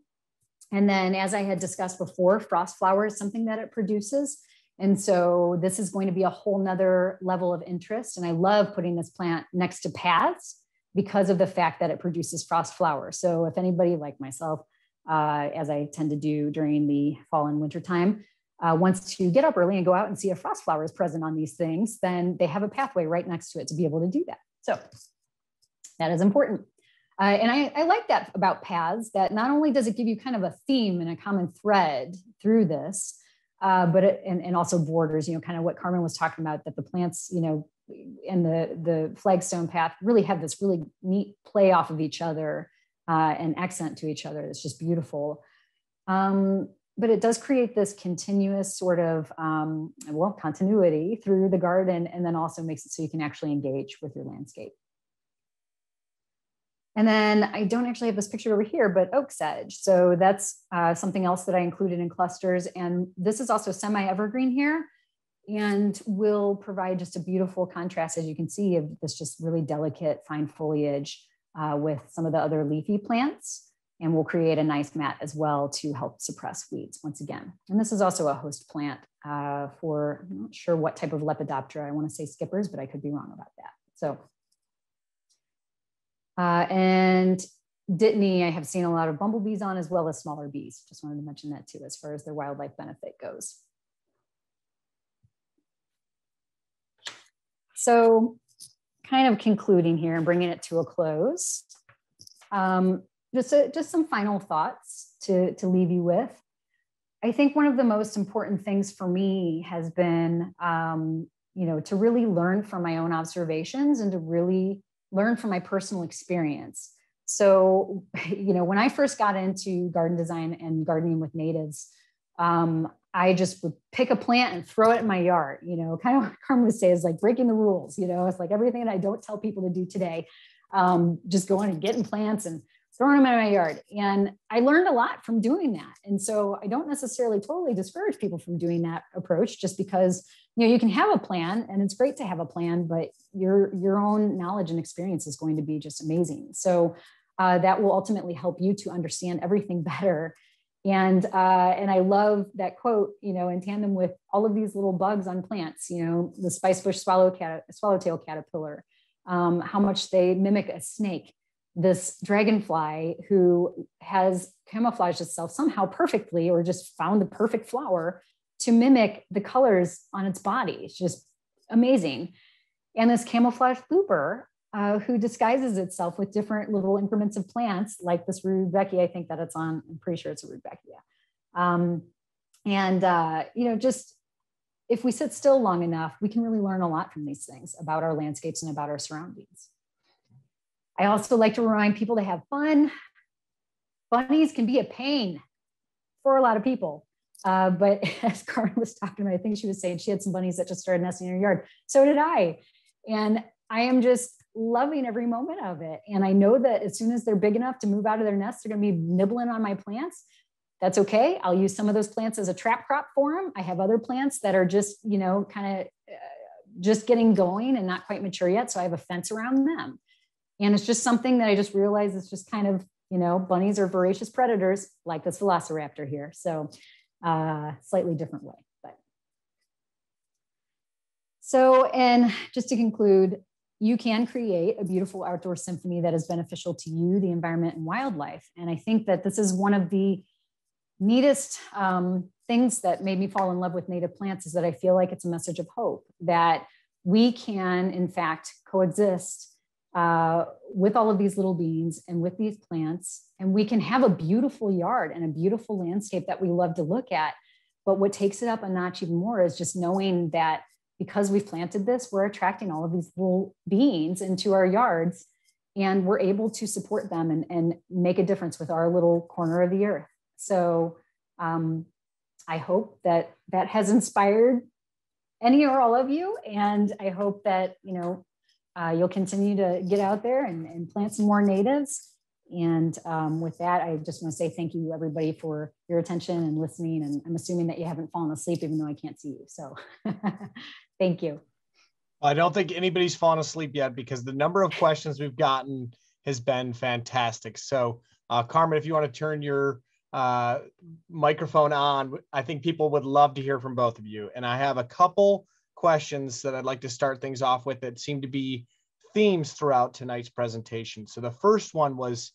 And then, as I had discussed before, frost flower is something that it produces. And so this is going to be a whole nother level of interest. And I love putting this plant next to paths because of the fact that it produces frost flowers. So if anybody like myself, uh, as I tend to do during the fall and winter time, uh, wants to get up early and go out and see if frost flower is present on these things, then they have a pathway right next to it to be able to do that. So that is important. Uh, and I, I, like that about paths that not only does it give you kind of a theme and a common thread through this, uh, but it, and, and also borders, you know, kind of what Carmen was talking about, that the plants, you know, and the, the flagstone path really have this really neat play off of each other uh, and accent to each other. It's just beautiful. Um, but it does create this continuous sort of um, well continuity through the garden and then also makes it so you can actually engage with your landscape and then I don't actually have this picture over here, but oak sedge. So that's uh, something else that I included in clusters. And this is also semi-evergreen here and will provide just a beautiful contrast, as you can see, of this just really delicate fine foliage uh, with some of the other leafy plants. And will create a nice mat as well to help suppress weeds once again. And this is also a host plant uh, for, I'm not sure what type of Lepidoptera. I want to say skippers, but I could be wrong about that. So uh, and Dittany, I have seen a lot of bumblebees on as well as smaller bees. Just wanted to mention that too, as far as their wildlife benefit goes. So kind of concluding here and bringing it to a close. Um, just, a, just some final thoughts to, to leave you with. I think one of the most important things for me has been, um, you know, to really learn from my own observations and to really learn from my personal experience. So, you know, when I first got into garden design and gardening with natives, um, I just would pick a plant and throw it in my yard. You know, kind of what Carmen would say is like breaking the rules. You know, it's like everything that I don't tell people to do today. Um, just going and getting plants and throwing them in my yard. And I learned a lot from doing that. And so I don't necessarily totally discourage people from doing that approach just because you know you can have a plan and it's great to have a plan, but your your own knowledge and experience is going to be just amazing. So uh, that will ultimately help you to understand everything better. And uh, and I love that quote, you know, in tandem with all of these little bugs on plants, you know, the spice spicebush swallow cat, swallowtail caterpillar, um, how much they mimic a snake this dragonfly who has camouflaged itself somehow perfectly or just found the perfect flower to mimic the colors on its body. It's just amazing. And this camouflage looper uh, who disguises itself with different little increments of plants, like this rudbeckia, I think that it's on, I'm pretty sure it's a rudbeckia. Um, and, uh, you know, just if we sit still long enough, we can really learn a lot from these things about our landscapes and about our surroundings. I also like to remind people to have fun. Bunnies can be a pain for a lot of people. Uh, but as Carmen was talking about, I think she was saying she had some bunnies that just started nesting in her yard. So did I. And I am just loving every moment of it. And I know that as soon as they're big enough to move out of their nest, they're going to be nibbling on my plants. That's okay. I'll use some of those plants as a trap crop for them. I have other plants that are just, you know, kind of uh, just getting going and not quite mature yet. So I have a fence around them. And it's just something that I just realized it's just kind of, you know, bunnies are voracious predators like this velociraptor here. So uh, slightly different way. But so, and just to conclude, you can create a beautiful outdoor symphony that is beneficial to you, the environment, and wildlife. And I think that this is one of the neatest um, things that made me fall in love with native plants is that I feel like it's a message of hope that we can, in fact, coexist uh, with all of these little beings and with these plants. And we can have a beautiful yard and a beautiful landscape that we love to look at. But what takes it up a notch even more is just knowing that because we've planted this, we're attracting all of these little beings into our yards and we're able to support them and, and make a difference with our little corner of the earth. So um, I hope that that has inspired any or all of you. And I hope that, you know, uh, you'll continue to get out there and, and plant some more natives. And um, with that, I just want to say thank you, everybody, for your attention and listening. And I'm assuming that you haven't fallen asleep, even though I can't see you. So thank you. I don't think anybody's fallen asleep yet because the number of questions we've gotten has been fantastic. So, uh, Carmen, if you want to turn your uh, microphone on, I think people would love to hear from both of you. And I have a couple questions that I'd like to start things off with that seem to be themes throughout tonight's presentation. So the first one was,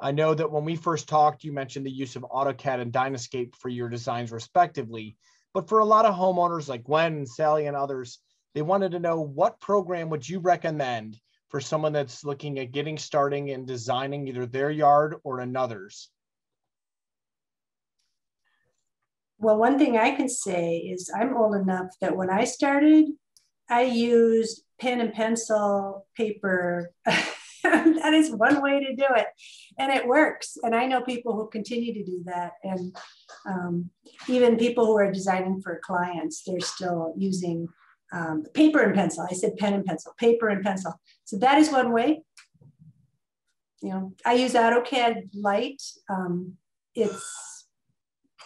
I know that when we first talked, you mentioned the use of AutoCAD and Dynascape for your designs respectively, But for a lot of homeowners like Gwen, and Sally, and others, they wanted to know what program would you recommend for someone that's looking at getting starting and designing either their yard or another's? Well, one thing I can say is I'm old enough that when I started, I used pen and pencil, paper. that is one way to do it. And it works. And I know people who continue to do that. And um, even people who are designing for clients, they're still using um, paper and pencil. I said pen and pencil, paper and pencil. So that is one way. You know, I use AutoCAD Light. Um, it's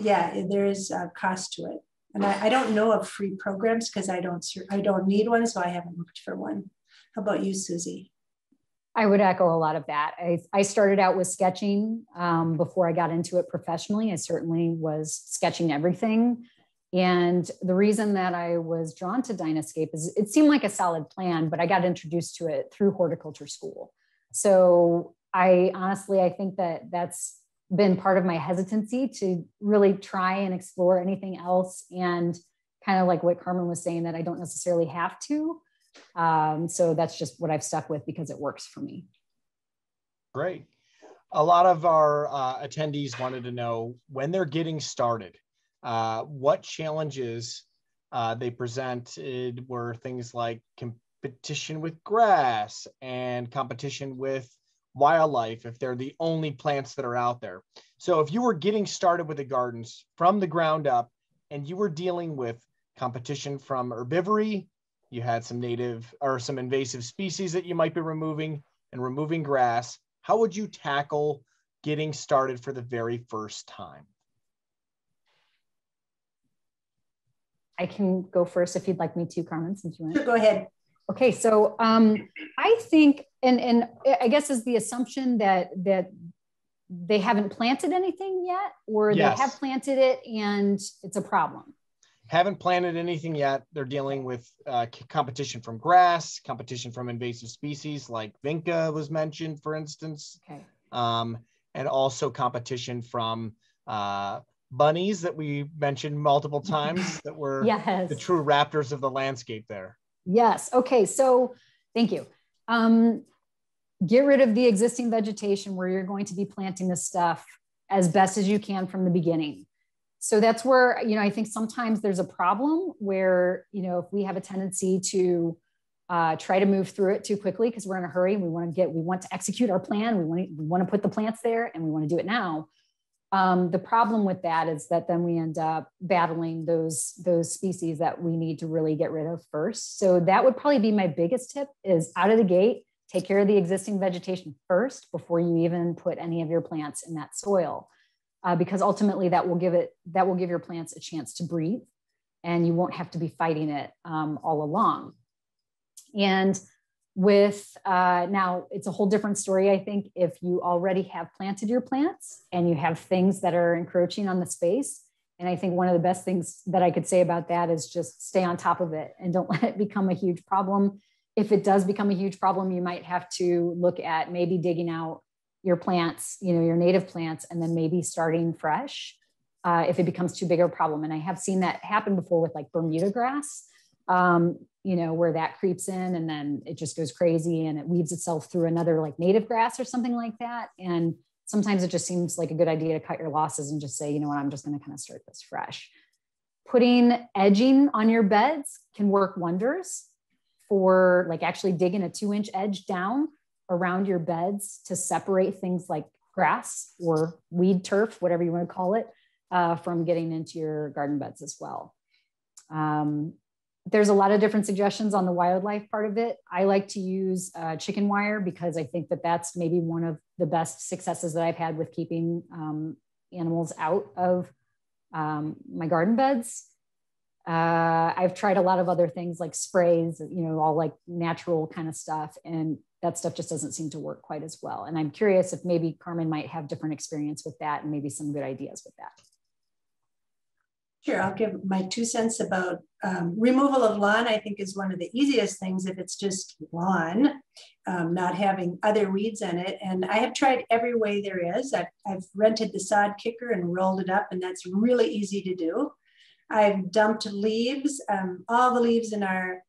yeah, there is a cost to it. And I, I don't know of free programs because I don't I don't need one, so I haven't looked for one. How about you, Susie? I would echo a lot of that. I, I started out with sketching um, before I got into it professionally. I certainly was sketching everything. And the reason that I was drawn to Dynascape is it seemed like a solid plan, but I got introduced to it through horticulture school. So I honestly, I think that that's been part of my hesitancy to really try and explore anything else and kind of like what carmen was saying that i don't necessarily have to. Um, so that's just what i've stuck with because it works for me. Great. A lot of our uh, attendees wanted to know when they're getting started uh, what challenges uh, they presented were things like competition with grass and competition with wildlife if they're the only plants that are out there. So if you were getting started with the gardens from the ground up and you were dealing with competition from herbivory, you had some native or some invasive species that you might be removing and removing grass, how would you tackle getting started for the very first time? I can go first if you'd like me to, Carmen, since you want. Go ahead. Okay, so um, I think, and and I guess is the assumption that that they haven't planted anything yet, or yes. they have planted it and it's a problem. Haven't planted anything yet. They're dealing with uh, competition from grass, competition from invasive species like vinca was mentioned, for instance. Okay. Um, and also competition from uh, bunnies that we mentioned multiple times that were yes. the true raptors of the landscape there. Yes. Okay. So thank you. Um, get rid of the existing vegetation where you're going to be planting this stuff as best as you can from the beginning. So that's where, you know, I think sometimes there's a problem where, you know, if we have a tendency to uh, try to move through it too quickly because we're in a hurry, we want to get, we want to execute our plan, we want to, we want to put the plants there and we want to do it now. Um, the problem with that is that then we end up battling those those species that we need to really get rid of first. So that would probably be my biggest tip: is out of the gate, take care of the existing vegetation first before you even put any of your plants in that soil, uh, because ultimately that will give it that will give your plants a chance to breathe, and you won't have to be fighting it um, all along. And with uh, now it's a whole different story i think if you already have planted your plants and you have things that are encroaching on the space. And i think one of the best things that i could say about that is just stay on top of it and don't let it become a huge problem. If it does become a huge problem you might have to look at maybe digging out your plants you know your native plants and then maybe starting fresh uh, if it becomes too big a problem. And i have seen that happen before with like bermuda grass um, you know, where that creeps in and then it just goes crazy and it weaves itself through another like native grass or something like that. And sometimes it just seems like a good idea to cut your losses and just say, you know what, I'm just going to kind of start this fresh. Putting edging on your beds can work wonders for like actually digging a two inch edge down around your beds to separate things like grass or weed turf, whatever you want to call it, uh, from getting into your garden beds as well. Um, there's a lot of different suggestions on the wildlife part of it. I like to use uh, chicken wire because I think that that's maybe one of the best successes that I've had with keeping um, animals out of um, my garden beds. Uh, I've tried a lot of other things like sprays, you know, all like natural kind of stuff. And that stuff just doesn't seem to work quite as well. And I'm curious if maybe Carmen might have different experience with that and maybe some good ideas with that. Sure, I'll give my two cents about um, removal of lawn. I think is one of the easiest things if it's just lawn, um, not having other weeds in it. And I have tried every way there is. I've, I've, rented the sod kicker and rolled it up, and that's really easy to do. I've dumped leaves, um, all the leaves in our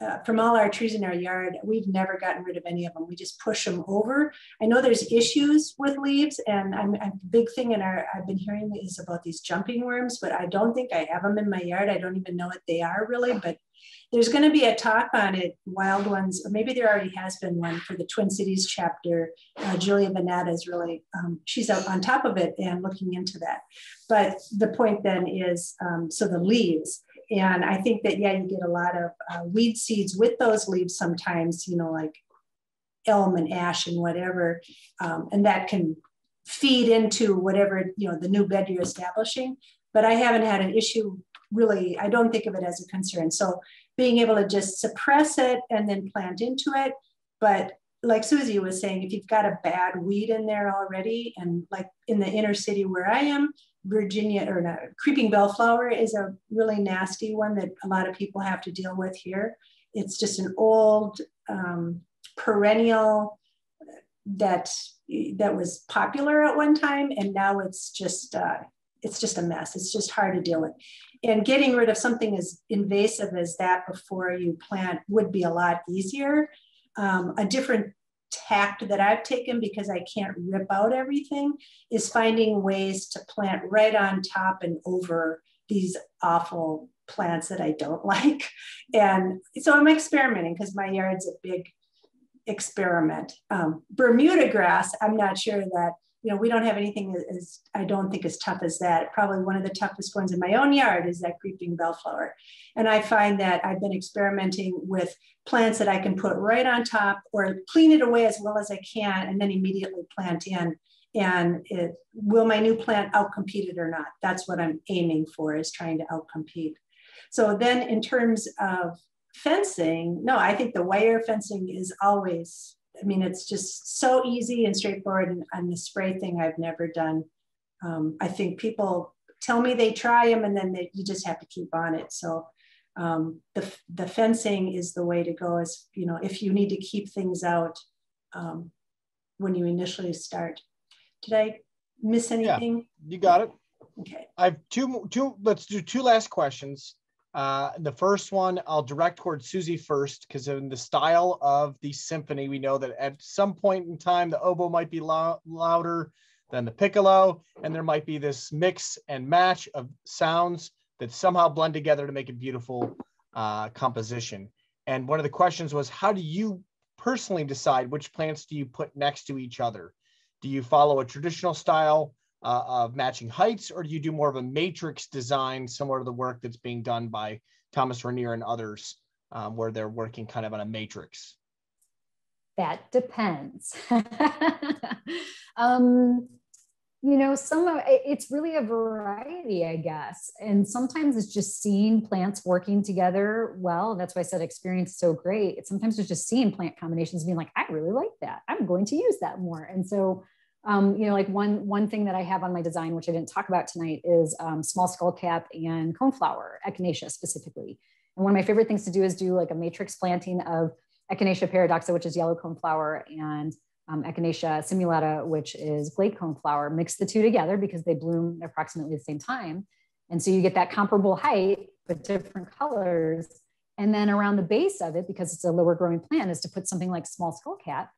uh, from all our trees in our yard, we've never gotten rid of any of them. We just push them over. I know there's issues with leaves, and I'm, a big thing in our I've been hearing is about these jumping worms, but I don't think I have them in my yard. I don't even know what they are really, but there's going to be a talk on it, wild ones, or maybe there already has been one for the Twin Cities chapter. Uh, Julia Vanetta is really, um, she's out on top of it and looking into that. But the point then is, um, so the leaves, and I think that, yeah, you get a lot of uh, weed seeds with those leaves sometimes, you know, like elm and ash and whatever. Um, and that can feed into whatever, you know, the new bed you're establishing. But I haven't had an issue really, I don't think of it as a concern. So being able to just suppress it and then plant into it. But like Susie was saying, if you've got a bad weed in there already, and like in the inner city where I am, Virginia or not, creeping bellflower is a really nasty one that a lot of people have to deal with here. It's just an old um, perennial that that was popular at one time, and now it's just uh, it's just a mess. It's just hard to deal with. And getting rid of something as invasive as that before you plant would be a lot easier. Um, a different tact that I've taken because I can't rip out everything is finding ways to plant right on top and over these awful plants that I don't like. And so I'm experimenting because my yard's a big experiment. Um, Bermuda grass, I'm not sure that you know, we don't have anything as, I don't think as tough as that. Probably one of the toughest ones in my own yard is that creeping bellflower. And I find that I've been experimenting with plants that I can put right on top or clean it away as well as I can and then immediately plant in. And it, will my new plant outcompete it or not? That's what I'm aiming for is trying to outcompete. So then in terms of fencing, no, I think the wire fencing is always I mean, it's just so easy and straightforward. And, and the spray thing I've never done. Um, I think people tell me they try them and then they, you just have to keep on it. So um, the, the fencing is the way to go is, you know, if you need to keep things out um, when you initially start. Did I miss anything? Yeah, you got it. Okay. I have two, two, let's do two last questions. Uh, the first one I'll direct towards Susie first, because in the style of the symphony, we know that at some point in time, the oboe might be lo- louder than the piccolo, and there might be this mix and match of sounds that somehow blend together to make a beautiful uh, composition. And one of the questions was, how do you personally decide which plants do you put next to each other? Do you follow a traditional style uh, of matching heights, or do you do more of a matrix design similar to the work that's being done by Thomas Rainer and others, um, where they're working kind of on a matrix? That depends. um, you know, some of it's really a variety, I guess. And sometimes it's just seeing plants working together well. That's why I said experience is so great. Sometimes it's just seeing plant combinations being like, I really like that. I'm going to use that more. And so um, you know, like one one thing that I have on my design, which I didn't talk about tonight, is um, small skullcap and coneflower, echinacea specifically. And one of my favorite things to do is do like a matrix planting of echinacea paradoxa, which is yellow coneflower, and um, echinacea simulata, which is glade coneflower. Mix the two together because they bloom approximately the same time, and so you get that comparable height but different colors. And then around the base of it, because it's a lower growing plant, is to put something like small skullcap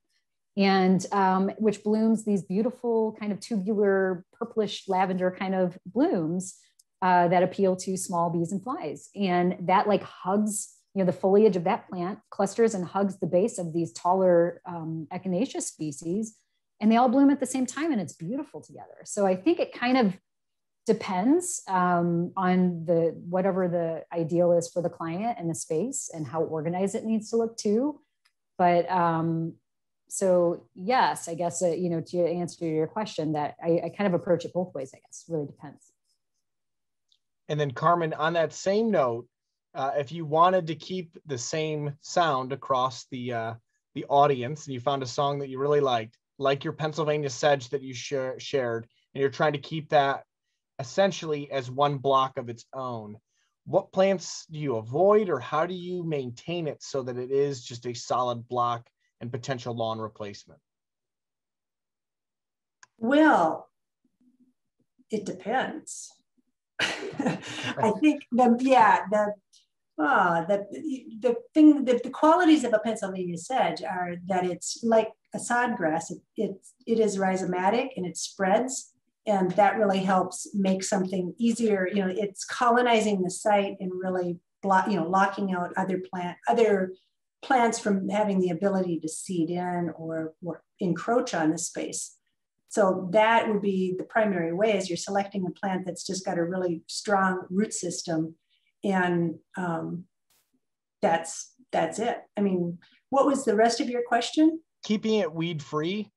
and um, which blooms these beautiful kind of tubular purplish lavender kind of blooms uh, that appeal to small bees and flies. And that like hugs, you know, the foliage of that plant clusters and hugs the base of these taller um, echinacea species. And they all bloom at the same time and it's beautiful together. So I think it kind of depends um, on the whatever the ideal is for the client and the space and how organized it needs to look too. But um, so yes, I guess, uh, you know, to answer your question that I, I kind of approach it both ways, I guess, really depends. And then Carmen, on that same note, uh, if you wanted to keep the same sound across the uh, the audience and you found a song that you really liked, like your Pennsylvania sedge that you sh- shared, and you're trying to keep that essentially as one block of its own, what plants do you avoid or how do you maintain it so that it is just a solid block and potential lawn replacement? Well, it depends. I think the yeah the ah the the thing the, the qualities of a Pennsylvania sedge are that it's like a sod grass. It it, it is rhizomatic and it spreads, and that really helps make something easier. You know, it's colonizing the site and really block you know locking out other plant other plants from having the ability to seed in or, or encroach on the space. So that would be the primary way is you're selecting a plant that's just got a really strong root system. And um, that's, that's it. I mean, what was the rest of your question? Keeping it weed free.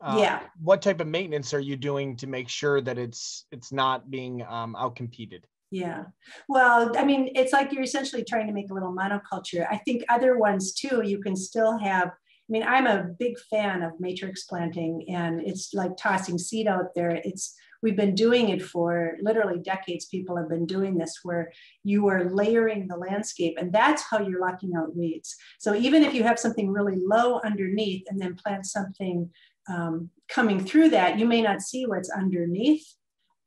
Uh, yeah. What type of maintenance are you doing to make sure that it's it's not being um, outcompeted? Yeah. Well, I mean, it's like you're essentially trying to make a little monoculture. I think other ones too, you can still have I mean, I'm a big fan of matrix planting and it's like tossing seed out there. It's we've been doing it for literally decades. People have been doing this where you are layering the landscape and that's how you're locking out weeds. So even if you have something really low underneath and then plant something um, coming through that, you may not see what's underneath.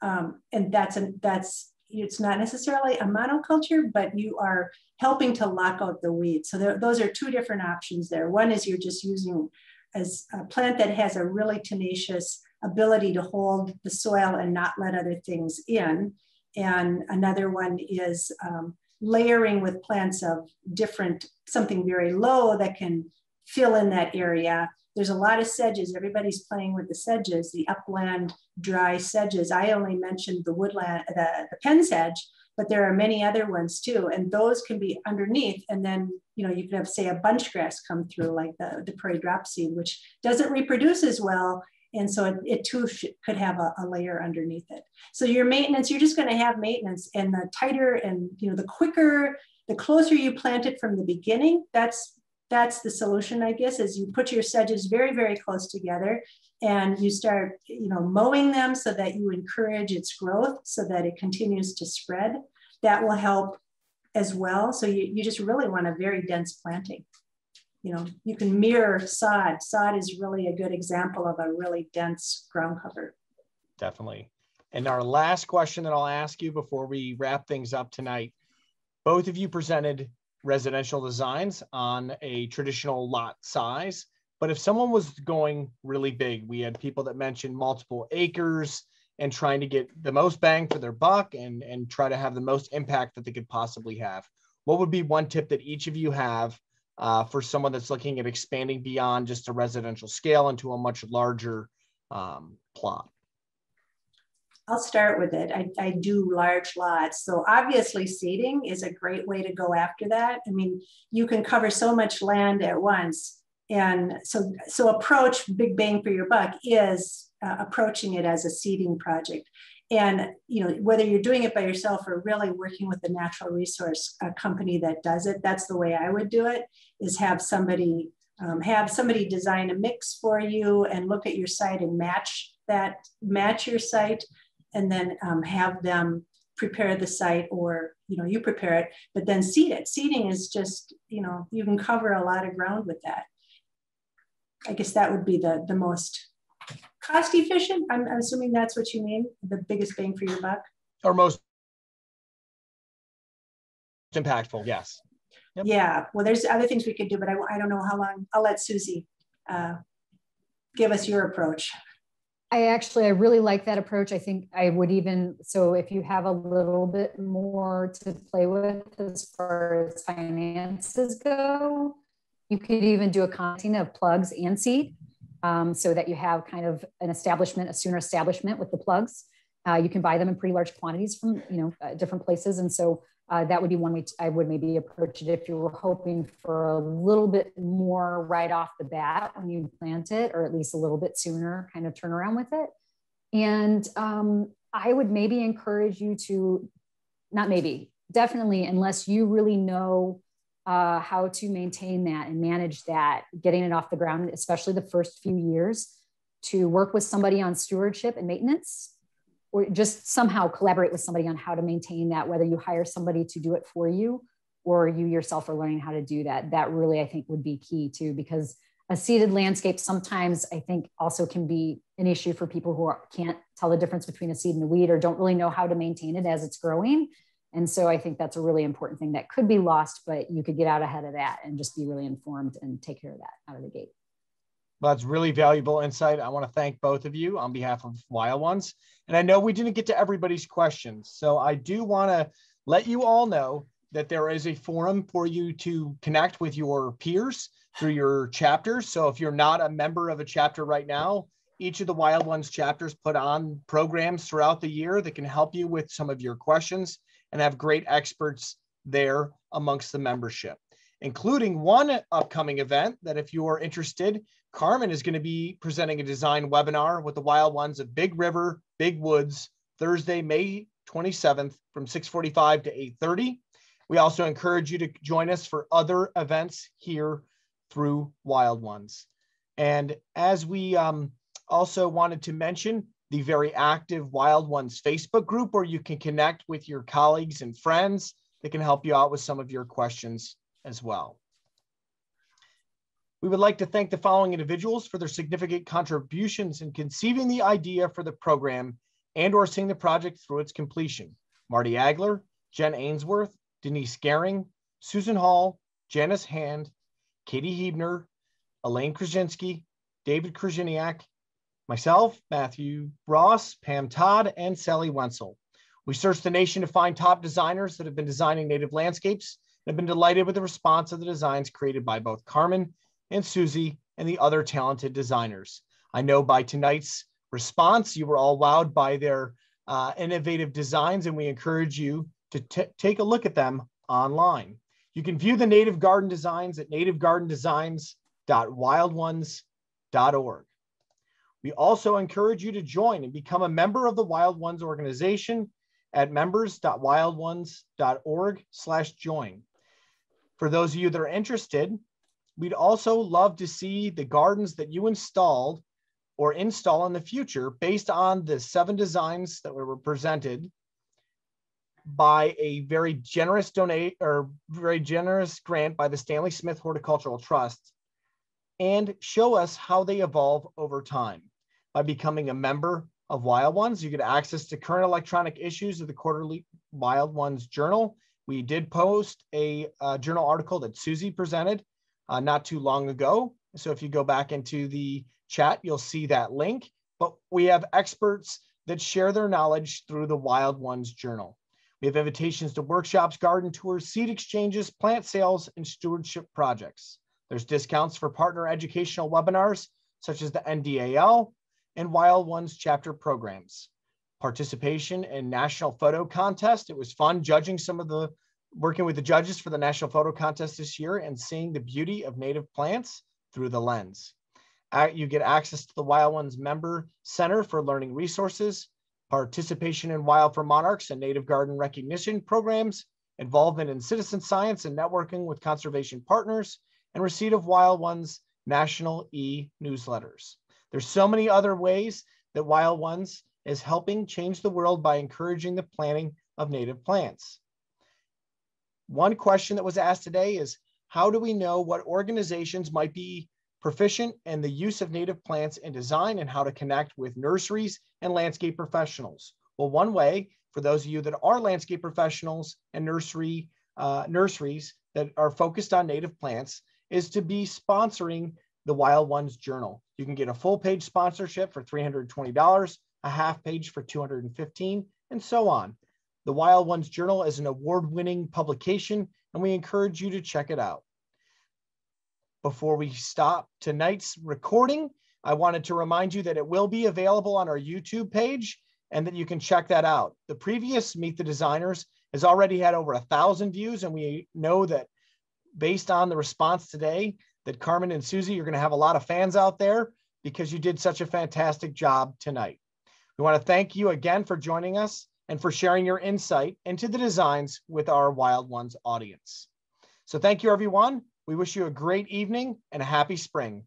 Um, and that's a, that's it's not necessarily a monoculture, but you are helping to lock out the weeds. So there, those are two different options there. One is you're just using as a plant that has a really tenacious ability to hold the soil and not let other things in. And another one is um, layering with plants of different, something very low that can fill in that area there's a lot of sedges. Everybody's playing with the sedges, the upland dry sedges. I only mentioned the woodland, the, the Penn sedge, but there are many other ones too. And those can be underneath. And then, you know, you can have, say, a bunch grass come through like the, the prairie dropseed, which doesn't reproduce as well. And so it, it too should, could have a, a layer underneath it. So your maintenance, you're just going to have maintenance and the tighter and, you know, the quicker, the closer you plant it from the beginning, that's that's the solution, I guess, is you put your sedges very, very close together and you start, you know, mowing them so that you encourage its growth so that it continues to spread. That will help as well. So you, you just really want a very dense planting. You know, you can mirror sod. Sod is really a good example of a really dense ground cover. Definitely. And our last question that I'll ask you before we wrap things up tonight, both of you presented residential designs on a traditional lot size. But if someone was going really big, we had people that mentioned multiple acres and trying to get the most bang for their buck and, and try to have the most impact that they could possibly have. What would be one tip that each of you have uh, for someone that's looking at expanding beyond just a residential scale into a much larger um, plot? I'll start with it. I, I do large lots. So obviously seeding is a great way to go after that. I mean, you can cover so much land at once. And so, so approach big bang for your buck is uh, approaching it as a seeding project. And you know whether you're doing it by yourself or really working with a natural resource a company that does it, that's the way I would do it. Is have somebody um, have somebody design a mix for you and look at your site and match that match your site and then um, have them prepare the site or you know you prepare it but then seed it. Seeding is just you know you can cover a lot of ground with that. I guess that would be the the most cost efficient. I'm, I'm assuming that's what you mean the biggest bang for your buck? Or most impactful yes. Yep. yeah well there's other things we could do but i, I don't know how long i'll let susie uh, give us your approach I actually, I really like that approach. I think I would even, so if you have a little bit more to play with as far as finances go, you could even do a combination of plugs and seed um, so that you have kind of an establishment, a sooner establishment with the plugs. Uh, you can buy them in pretty large quantities from, you know, uh, different places. And so uh, that would be one way I would maybe approach it if you were hoping for a little bit more right off the bat when you plant it, or at least a little bit sooner kind of turn around with it. And um, I would maybe encourage you to, not maybe, definitely, unless you really know uh, how to maintain that and manage that, getting it off the ground, especially the first few years, to work with somebody on stewardship and maintenance or just somehow collaborate with somebody on how to maintain that, whether you hire somebody to do it for you or you yourself are learning how to do that. That really, I think, would be key too, because a seeded landscape sometimes I think also can be an issue for people who are, can't tell the difference between a seed and a weed or don't really know how to maintain it as it's growing. And so I think that's a really important thing that could be lost, but you could get out ahead of that and just be really informed and take care of that out of the gate. Well, that's really valuable insight. I want to thank both of you on behalf of Wild Ones. And I know we didn't get to everybody's questions. So I do want to let you all know that there is a forum for you to connect with your peers through your chapters. So if you're not a member of a chapter right now, each of the Wild Ones chapters put on programs throughout the year that can help you with some of your questions and have great experts there amongst the membership, including one upcoming event that if you are interested, Carmen is going to be presenting a design webinar with the Wild Ones of Big River, Big Woods, Thursday, May 27th from 645 to 830. We also encourage you to join us for other events here through Wild Ones. And as we um, also wanted to mention, the very active Wild Ones Facebook group where you can connect with your colleagues and friends that can help you out with some of your questions as well. We would like to thank the following individuals for their significant contributions in conceiving the idea for the program and or seeing the project through its completion. Marty Agler, Jen Ainsworth, Denise Gehring, Susan Hall, Janice Hand, Katie Hebner, Elaine Krasinski, David Krzyniak, myself, Matthew Ross, Pam Todd, and Sally Wenzel. We searched the nation to find top designers that have been designing native landscapes and have been delighted with the response of the designs created by both Carmen and Susie and the other talented designers. I know by tonight's response, you were all wowed by their uh, innovative designs, and we encourage you to take a look at them online. You can view the native garden designs at nativegardendesigns.wildones.org. We also encourage you to join and become a member of the Wild Ones organization at members.wildones.org slash join. For those of you that are interested, we'd also love to see the gardens that you installed or install in the future based on the seven designs that were presented by a very generous donate or very generous grant by the Stanley Smith Horticultural Trust and show us how they evolve over time. By becoming a member of Wild Ones, you get access to current electronic issues of the quarterly Wild Ones Journal. We did post a uh, journal article that Susie presented uh, not too long ago. So if you go back into the chat, you'll see that link. But we have experts that share their knowledge through the Wild Ones Journal. We have invitations to workshops, garden tours, seed exchanges, plant sales, and stewardship projects. There's discounts for partner educational webinars, such as the NDAL and Wild Ones chapter programs. Participation in National Photo Contest. It was fun judging some of the, working with the judges for the National Photo Contest this year and seeing the beauty of native plants through the lens. You get access to the Wild Ones Member Center for learning resources, participation in Wild for Monarchs and native garden recognition programs, involvement in citizen science and networking with conservation partners, and receipt of Wild Ones national e-newsletters. There's so many other ways that Wild Ones is helping change the world by encouraging the planting of native plants. One question that was asked today is, how do we know what organizations might be proficient in the use of native plants in design and how to connect with nurseries and landscape professionals. Well, one way for those of you that are landscape professionals and nursery uh, nurseries that are focused on native plants is to be sponsoring the Wild Ones Journal. You can get a full page sponsorship for $320, a half page for 215, and so on. The Wild Ones Journal is an award-winning publication, and we encourage you to check it out. Before we stop tonight's recording, I wanted to remind you that it will be available on our YouTube page and that you can check that out. The previous Meet the Designers has already had over a thousand views, and we know that based on the response today, that Carmen and Susie, you're going to have a lot of fans out there because you did such a fantastic job tonight. We want to thank you again for joining us and for sharing your insight into the designs with our Wild Ones audience. So thank you, everyone. We wish you a great evening and a happy spring.